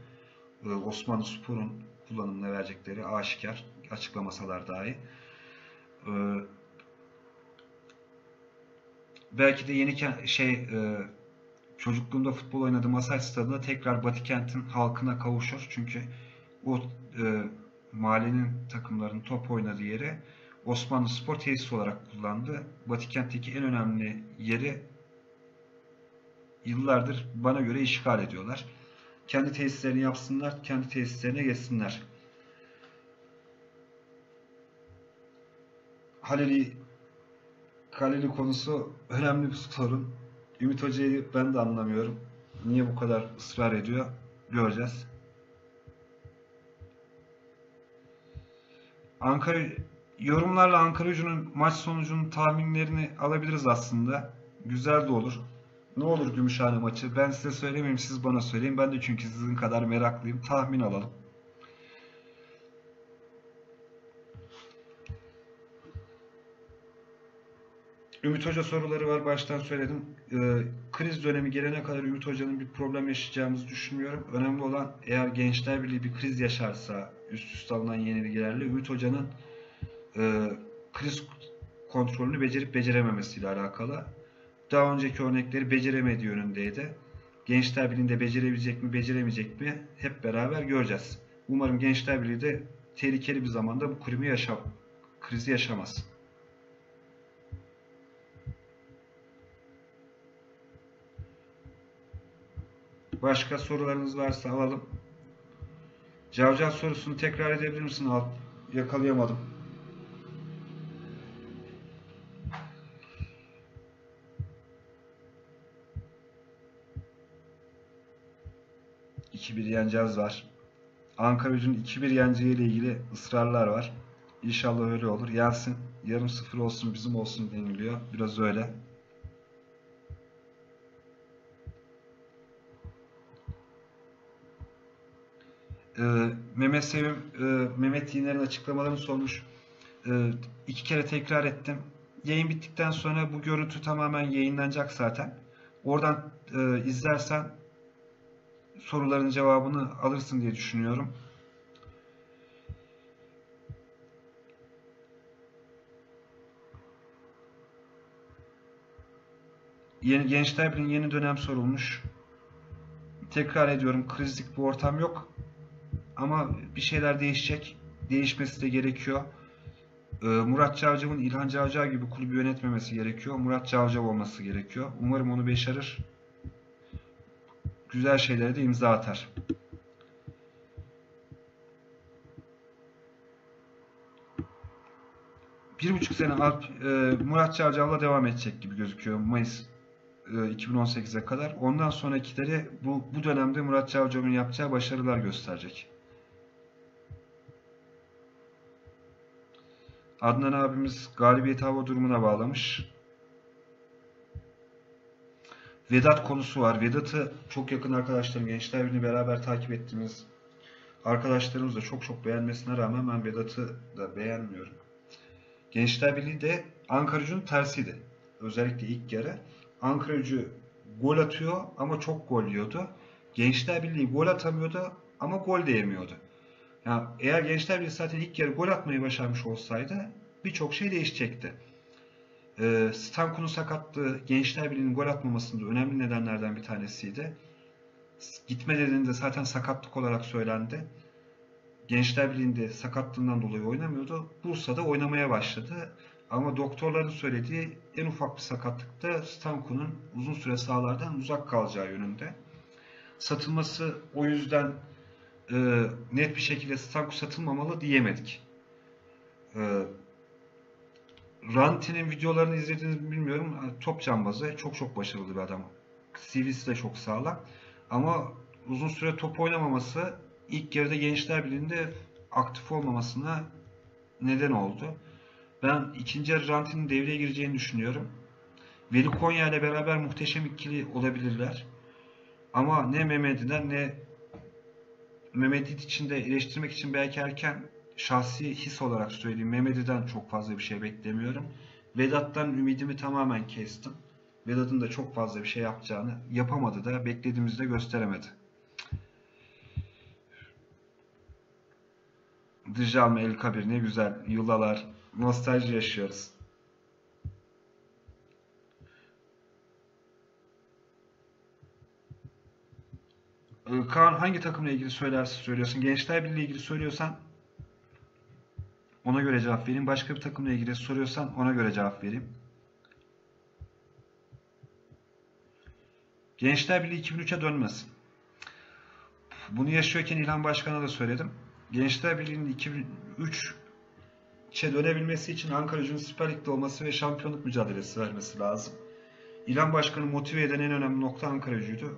Ee, Osmanlı Spor'un kullanımına verecekleri aşikar. Açıklamasalar dahi. Ee, belki de yeni şey e, çocukluğumda futbol oynadığım Asay Stadı'nda tekrar Batıkent'in halkına kavuşur. Çünkü o e, mahallenin takımlarının top oynadığı yeri Osmanlı Spor Tesisi olarak kullandı. Batıkent'teki en önemli yeri yıllardır bana göre işgal ediyorlar. Kendi tesislerini yapsınlar, kendi tesislerine geçsinler. Halili Kaleli konusu önemli bir sorun. Ümit Hoca'yı ben de anlamıyorum. Niye bu kadar ısrar ediyor? Göreceğiz. Ankara yorumlarla Ankara Gücü'nün maç sonucunun tahminlerini alabiliriz aslında. Güzel de olur. Ne olur Gümüşhane maçı? Ben size söylemeyeyim, siz bana söyleyin. Ben de çünkü sizin kadar meraklıyım. Tahmin alalım. Ümit Hoca soruları var. Baştan söyledim. Ee, kriz dönemi gelene kadar Ümit Hoca'nın bir problem yaşayacağımızı düşünmüyorum. Önemli olan eğer Gençler Birliği bir kriz yaşarsa üst üste alınan yenilgilerle Ümit Hoca'nın e, kriz kontrolünü becerip becerememesiyle alakalı. Daha önceki örnekleri beceremediği yönündeydi. Gençler Birliği'nde becerebilecek mi, beceremeyecek mi hep beraber göreceğiz. Umarım Gençler Birliği de tehlikeli bir zamanda bu krizi, yaşam, krizi yaşamaz. Başka sorularınız varsa alalım. Cavcav sorusunu tekrar edebilir misin? Al- Yakalayamadım. Bir yeneceğiz var. Ankara Gücü'nün 2-1 yeneceği ile ilgili ısrarlar var. İnşallah öyle olur. Yensin. Yarım sıfır olsun bizim olsun deniliyor. Biraz öyle. Ee, Mehmet Sevim, e, Mehmet Yiner'in açıklamalarını sormuş. Ee, iki kere tekrar ettim. Yayın bittikten sonra bu görüntü tamamen yayınlanacak zaten. Oradan e, izlersen soruların cevabını alırsın diye düşünüyorum. Gençler Birliği'nin yeni dönem sorulmuş. Tekrar ediyorum krizlik bir ortam yok. Ama bir şeyler değişecek. Değişmesi de gerekiyor. Ee, Murat Cavcav'ın İlhan Cavcav gibi kulübü yönetmemesi gerekiyor. Murat Cavcav olması gerekiyor. Umarım onu başarır. Güzel şeylere de imza atar. Bir buçuk sene Alp, e, Murat Cavcav'la devam edecek gibi gözüküyor Mayıs e, 2018'e kadar. Ondan sonrakileri bu, bu dönemde Murat Cavcav'ın yapacağı başarılar gösterecek. Adnan abimiz galibiyet hava durumuna bağlamış. Vedat konusu var. Vedat'ı çok yakın arkadaşlarım, Gençler Birliği'ni beraber takip ettiğimiz arkadaşlarımız da çok çok beğenmesine rağmen ben Vedat'ı da beğenmiyorum. Gençler Birliği de Ankara Gücü'nün tersiydi. Özellikle ilk yarı. Ankara Gücü gol atıyor ama çok gol yiyordu. Gençler Birliği gol atamıyordu ama gol de yemiyordu. Yani eğer Gençler Birliği zaten ilk yarı gol atmayı başarmış olsaydı birçok şey değişecekti. Ee, Stankun'un sakatlığı Gençler Birliği'nin gol atmamasında önemli nedenlerden bir tanesiydi. Gitme nedeni de zaten sakatlık olarak söylendi. Gençler Birliği'nde sakatlığından dolayı oynamıyordu. Bursa'da oynamaya başladı. Ama doktorların söylediği en ufak bir sakatlıkta Stankun'un uzun süre sahalardan uzak kalacağı yönünde. Satılması o yüzden e, net bir şekilde Stanku satılmamalı diyemedik. E, Ranti'nin videolarını izlediğinizi bilmiyorum. Top cambazı. Çok çok başarılı bir adam. CV'si de çok sağlam. Ama uzun süre top oynamaması ilk yarıda Gençler Birliği'nde aktif olmamasına neden oldu. Ben ikinci yarı Ranti'nin devreye gireceğini düşünüyorum. Veli Konya ile beraber muhteşem ikili olabilirler. Ama ne Mehmet'den ne Mehmet için de eleştirmek için belki erken şahsi his olarak söyleyeyim. Mehmet'den çok fazla bir şey beklemiyorum. Vedat'tan ümidimi tamamen kestim. Vedat'ın da çok fazla bir şey yapacağını yapamadı da beklediğimizde gösteremedi. Djalma El Kabir ne güzel yılalar nostalji yaşıyoruz. Kaan hangi takımla ilgili söylerse söylüyorsun? Gençler Birliği ile ilgili söylüyorsan ona göre cevap vereyim. Başka bir takımla ilgili soruyorsan ona göre cevap vereyim. Gençler Birliği 2003'e dönmesin. Bunu yaşıyorken İlhan Başkan'a da söyledim. Gençler Birliği'nin 2003'e dönebilmesi için Ankara Gücü'nün Süper Lig'de olması ve şampiyonluk mücadelesi vermesi lazım. İlhan Başkan'ı motive eden en önemli nokta Ankara Gücü'ydü.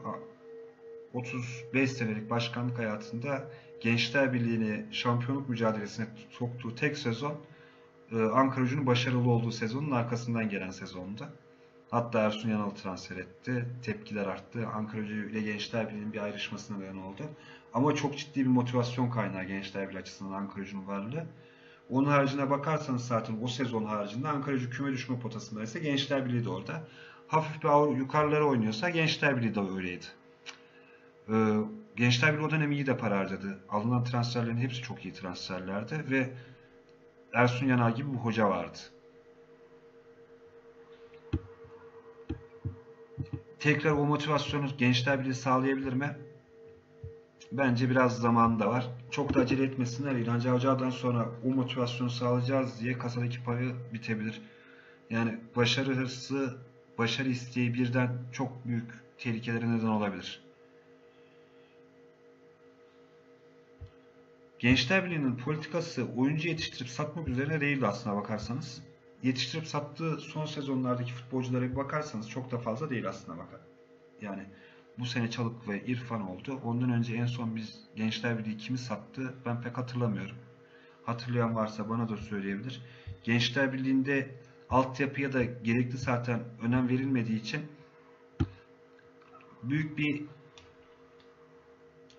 35 senelik başkanlık hayatında Gençler Birliği'ni şampiyonluk mücadelesine soktuğu tek sezon e, Ankara Gücü'nün başarılı olduğu sezonun arkasından gelen sezonda. Hatta Ersun Yanal'ı transfer etti. Tepkiler arttı. Ankara Gücü ile Gençler Birliği'nin bir ayrışmasına neden oldu. Ama çok ciddi bir motivasyon kaynağı Gençler Birliği açısından Ankara Gücü'nün varlığı. Onun haricine bakarsanız zaten o sezon haricinde Ankara Gücü küme düşme potasındaysa Gençler Birliği de orada. Hafif bir avru yukarılara oynuyorsa Gençler Birliği de öyleydi. Ee, Gençler Birliği o dönem iyi de para harcadı. Alınan transferlerin hepsi çok iyi transferlerdi ve Ersun Yanal gibi bir hoca vardı. Tekrar o motivasyonu Gençler Birliği sağlayabilir mi? Bence biraz zamanı da var. Çok da acele etmesinler. İlhan Cavcav'dan sonra o motivasyonu sağlayacağız diye kasadaki parayı bitebilir. Yani başarı hırsı, başarı isteği birden çok büyük tehlikelere neden olabilir. Gençler Birliği'nin politikası oyuncu yetiştirip satmak üzerine değildi aslına bakarsanız. Yetiştirip sattığı son sezonlardaki futbolculara bir bakarsanız çok da fazla değil aslına bakar. Yani bu sene Çalık ve İrfan oldu. Ondan önce en son biz Gençler Birliği kimi sattı ben pek hatırlamıyorum. Hatırlayan varsa bana da söyleyebilir. Gençler Birliği'nde altyapıya da gerekli zaten önem verilmediği için büyük bir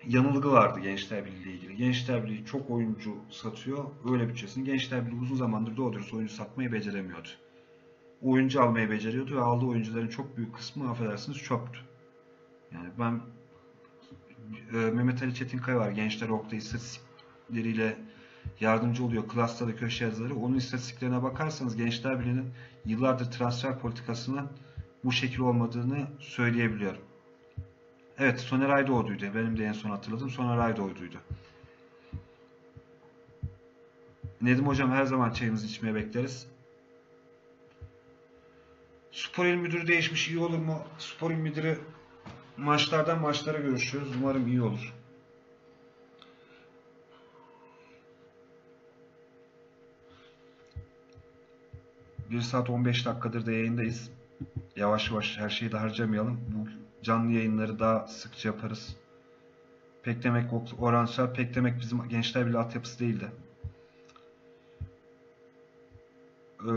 yanılgı vardı Gençler Birliği ile ilgili. Gençler Birliği çok oyuncu satıyor. Öyle bütçesini. Gençler Birliği uzun zamandır doğru dürüst oyuncu satmayı beceremiyordu. Oyuncu almayı beceriyordu ve aldığı oyuncuların çok büyük kısmı affedersiniz çöptü. Yani ben e, Mehmet Ali Çetinkaya var. Gençler Okta istatistikleriyle yardımcı oluyor. Klasta da köşe yazıları. Onun istatistiklerine bakarsanız Gençler Birliği'nin yıllardır transfer politikasının bu şekil olmadığını söyleyebiliyorum. Evet Soner Aydoğdu'ydu. Benim de en son hatırladığım Soner Aydoğdu'ydu. Nedim Hocam her zaman çayımızı içmeye bekleriz. Spor il müdürü değişmiş iyi olur mu? Spor il müdürü maçlardan maçlara görüşüyoruz. Umarım iyi olur. Bir saat 15 dakikadır da yayındayız. Yavaş yavaş her şeyi de harcamayalım. Bu canlı yayınları daha sıkça yaparız. Pek demek oransal, pek demek bizim gençler bile altyapısı değildi. Ee,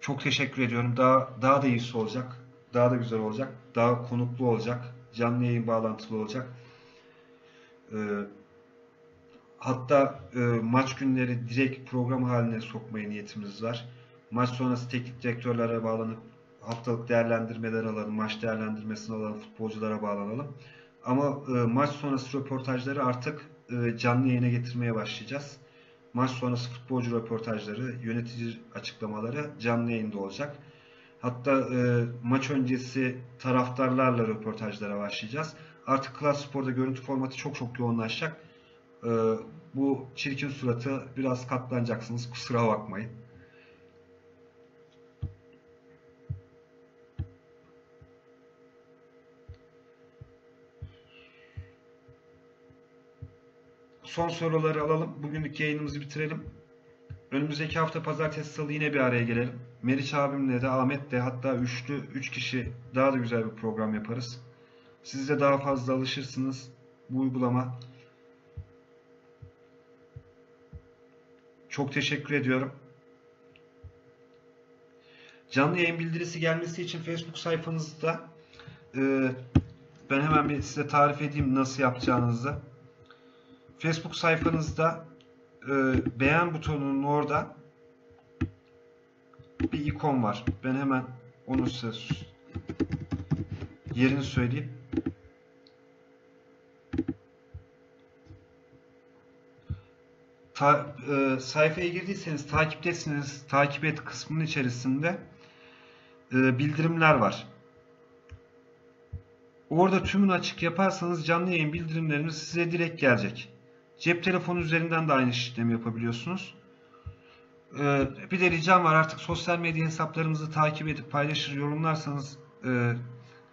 çok teşekkür ediyorum. Daha daha da iyisi olacak. Daha da güzel olacak. Daha konuklu olacak. Canlı yayın bağlantılı olacak. Ee, hatta e, maç günleri direkt program haline sokmaya niyetimiz var. Maç sonrası teknik direktörlere bağlanıp haftalık değerlendirmeler alalım, maç değerlendirmesini alalım, futbolculara bağlanalım. Ama e, maç sonrası röportajları artık e, canlı yayına getirmeye başlayacağız. Maç sonrası futbolcu röportajları, yönetici açıklamaları canlı yayında olacak. Hatta e, maç öncesi taraftarlarla röportajlara başlayacağız. Artık Klas Spor'da görüntü formatı çok çok yoğunlaşacak. E, bu çirkin suratı biraz katlanacaksınız. Kusura bakmayın. Son soruları alalım. Bugünlük yayınımızı bitirelim. Önümüzdeki hafta pazartesi salı yine bir araya gelelim. Meriç abimle de Ahmet de hatta üçlü, üç kişi daha da güzel bir program yaparız. Siz de daha fazla alışırsınız bu uygulama. Çok teşekkür ediyorum. Canlı yayın bildirisi gelmesi için Facebook sayfanızda e, ben hemen bir size tarif edeyim nasıl yapacağınızı. Facebook sayfanızda e, beğen butonunun orada bir ikon var. Ben hemen onu size yerini söyleyeyim. Ta, e, sayfaya girdiyseniz takiptesiniz. Takip et kısmının içerisinde e, bildirimler var. Orada tümünü açık yaparsanız canlı yayın bildirimlerimiz size direkt gelecek. Cep telefonu üzerinden de aynı işlemi yapabiliyorsunuz. Ee, bir de ricam var artık sosyal medya hesaplarımızı takip edip paylaşır yorumlarsanız e,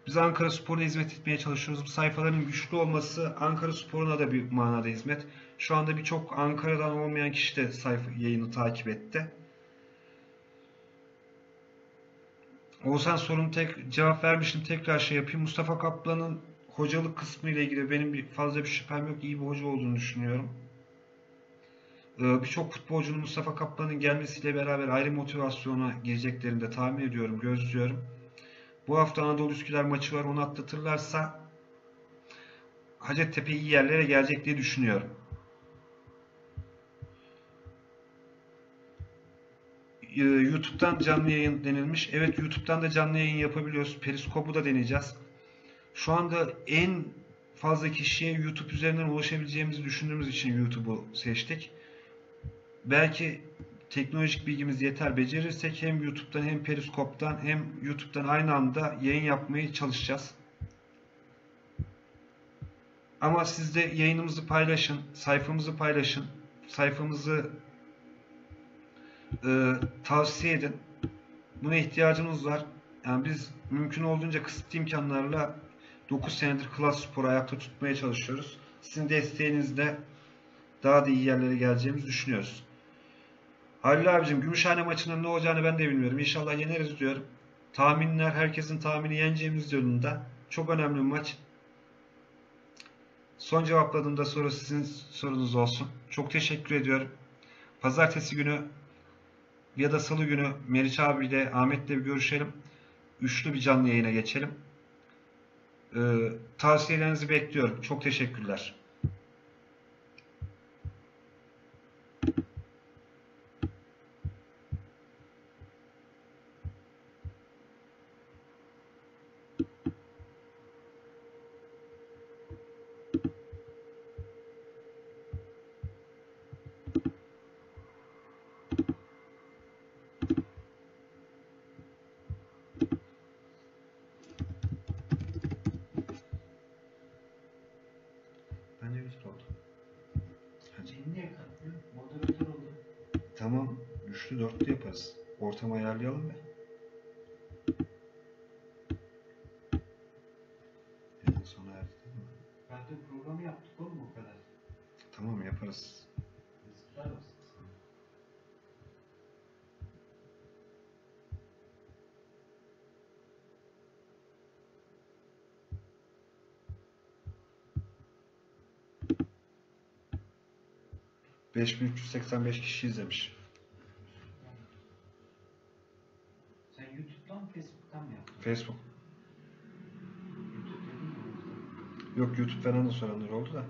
biz Ankara Spor'a hizmet etmeye çalışıyoruz. Bu sayfaların güçlü olması Ankara Spor'una da bir manada hizmet. Şu anda birçok Ankara'dan olmayan kişi de sayfa yayını takip etti. Oğuzhan sorunu tek cevap vermiştim. Tekrar şey yapayım. Mustafa Kaplan'ın hocalık kısmı ile ilgili benim bir fazla bir şüphem yok. İyi bir hoca olduğunu düşünüyorum. Ee, Birçok futbolcunun Mustafa Kaplan'ın gelmesiyle beraber ayrı motivasyona gireceklerini de tahmin ediyorum, gözlüyorum. Bu hafta Anadolu Üsküdar maçı var. Onu atlatırlarsa Hacettepe iyi yerlere gelecek diye düşünüyorum. Ee, YouTube'dan canlı yayın denilmiş. Evet YouTube'dan da canlı yayın yapabiliyoruz. Periskop'u da deneyeceğiz. Şu anda en fazla kişiye YouTube üzerinden ulaşabileceğimizi düşündüğümüz için YouTube'u seçtik. Belki teknolojik bilgimiz yeter becerirsek hem YouTube'dan hem Periskop'tan hem YouTube'dan aynı anda yayın yapmaya çalışacağız. Ama siz de yayınımızı paylaşın, sayfamızı paylaşın, sayfamızı e, tavsiye edin. Buna ihtiyacımız var. Yani biz mümkün olduğunca kısıtlı imkanlarla 9 senedir Klas Spor'u ayakta tutmaya çalışıyoruz. Sizin desteğinizle daha da iyi yerlere geleceğimizi düşünüyoruz. Halil abicim Gümüşhane maçının ne olacağını ben de bilmiyorum. İnşallah yeneriz diyorum. Tahminler herkesin tahmini yeneceğimiz yolunda. Çok önemli bir maç. Son cevapladığımda soru sizin sorunuz olsun. Çok teşekkür ediyorum. Pazartesi günü ya da salı günü Meriç abiyle Ahmet'le bir görüşelim. Üçlü bir canlı yayına geçelim. Ee, tavsiyelerinizi bekliyorum. Çok teşekkürler. Ben de YouTube oldum. Hadi. Niye kattın? Moderatör oldu. Tamam. Üçlü dörtlü yaparız. Ortamı ayarlayalım ve. Yayın sona erdi mi? Radyo programı yaptık oğlum o kadar. Tamam yaparız. Yazıklar olsun sana. Hı. 5385 kişi izlemiş. Sen YouTube'dan mı Facebook'tan mı yaptın? Facebook. Yok YouTube falan da soranlar oldu da.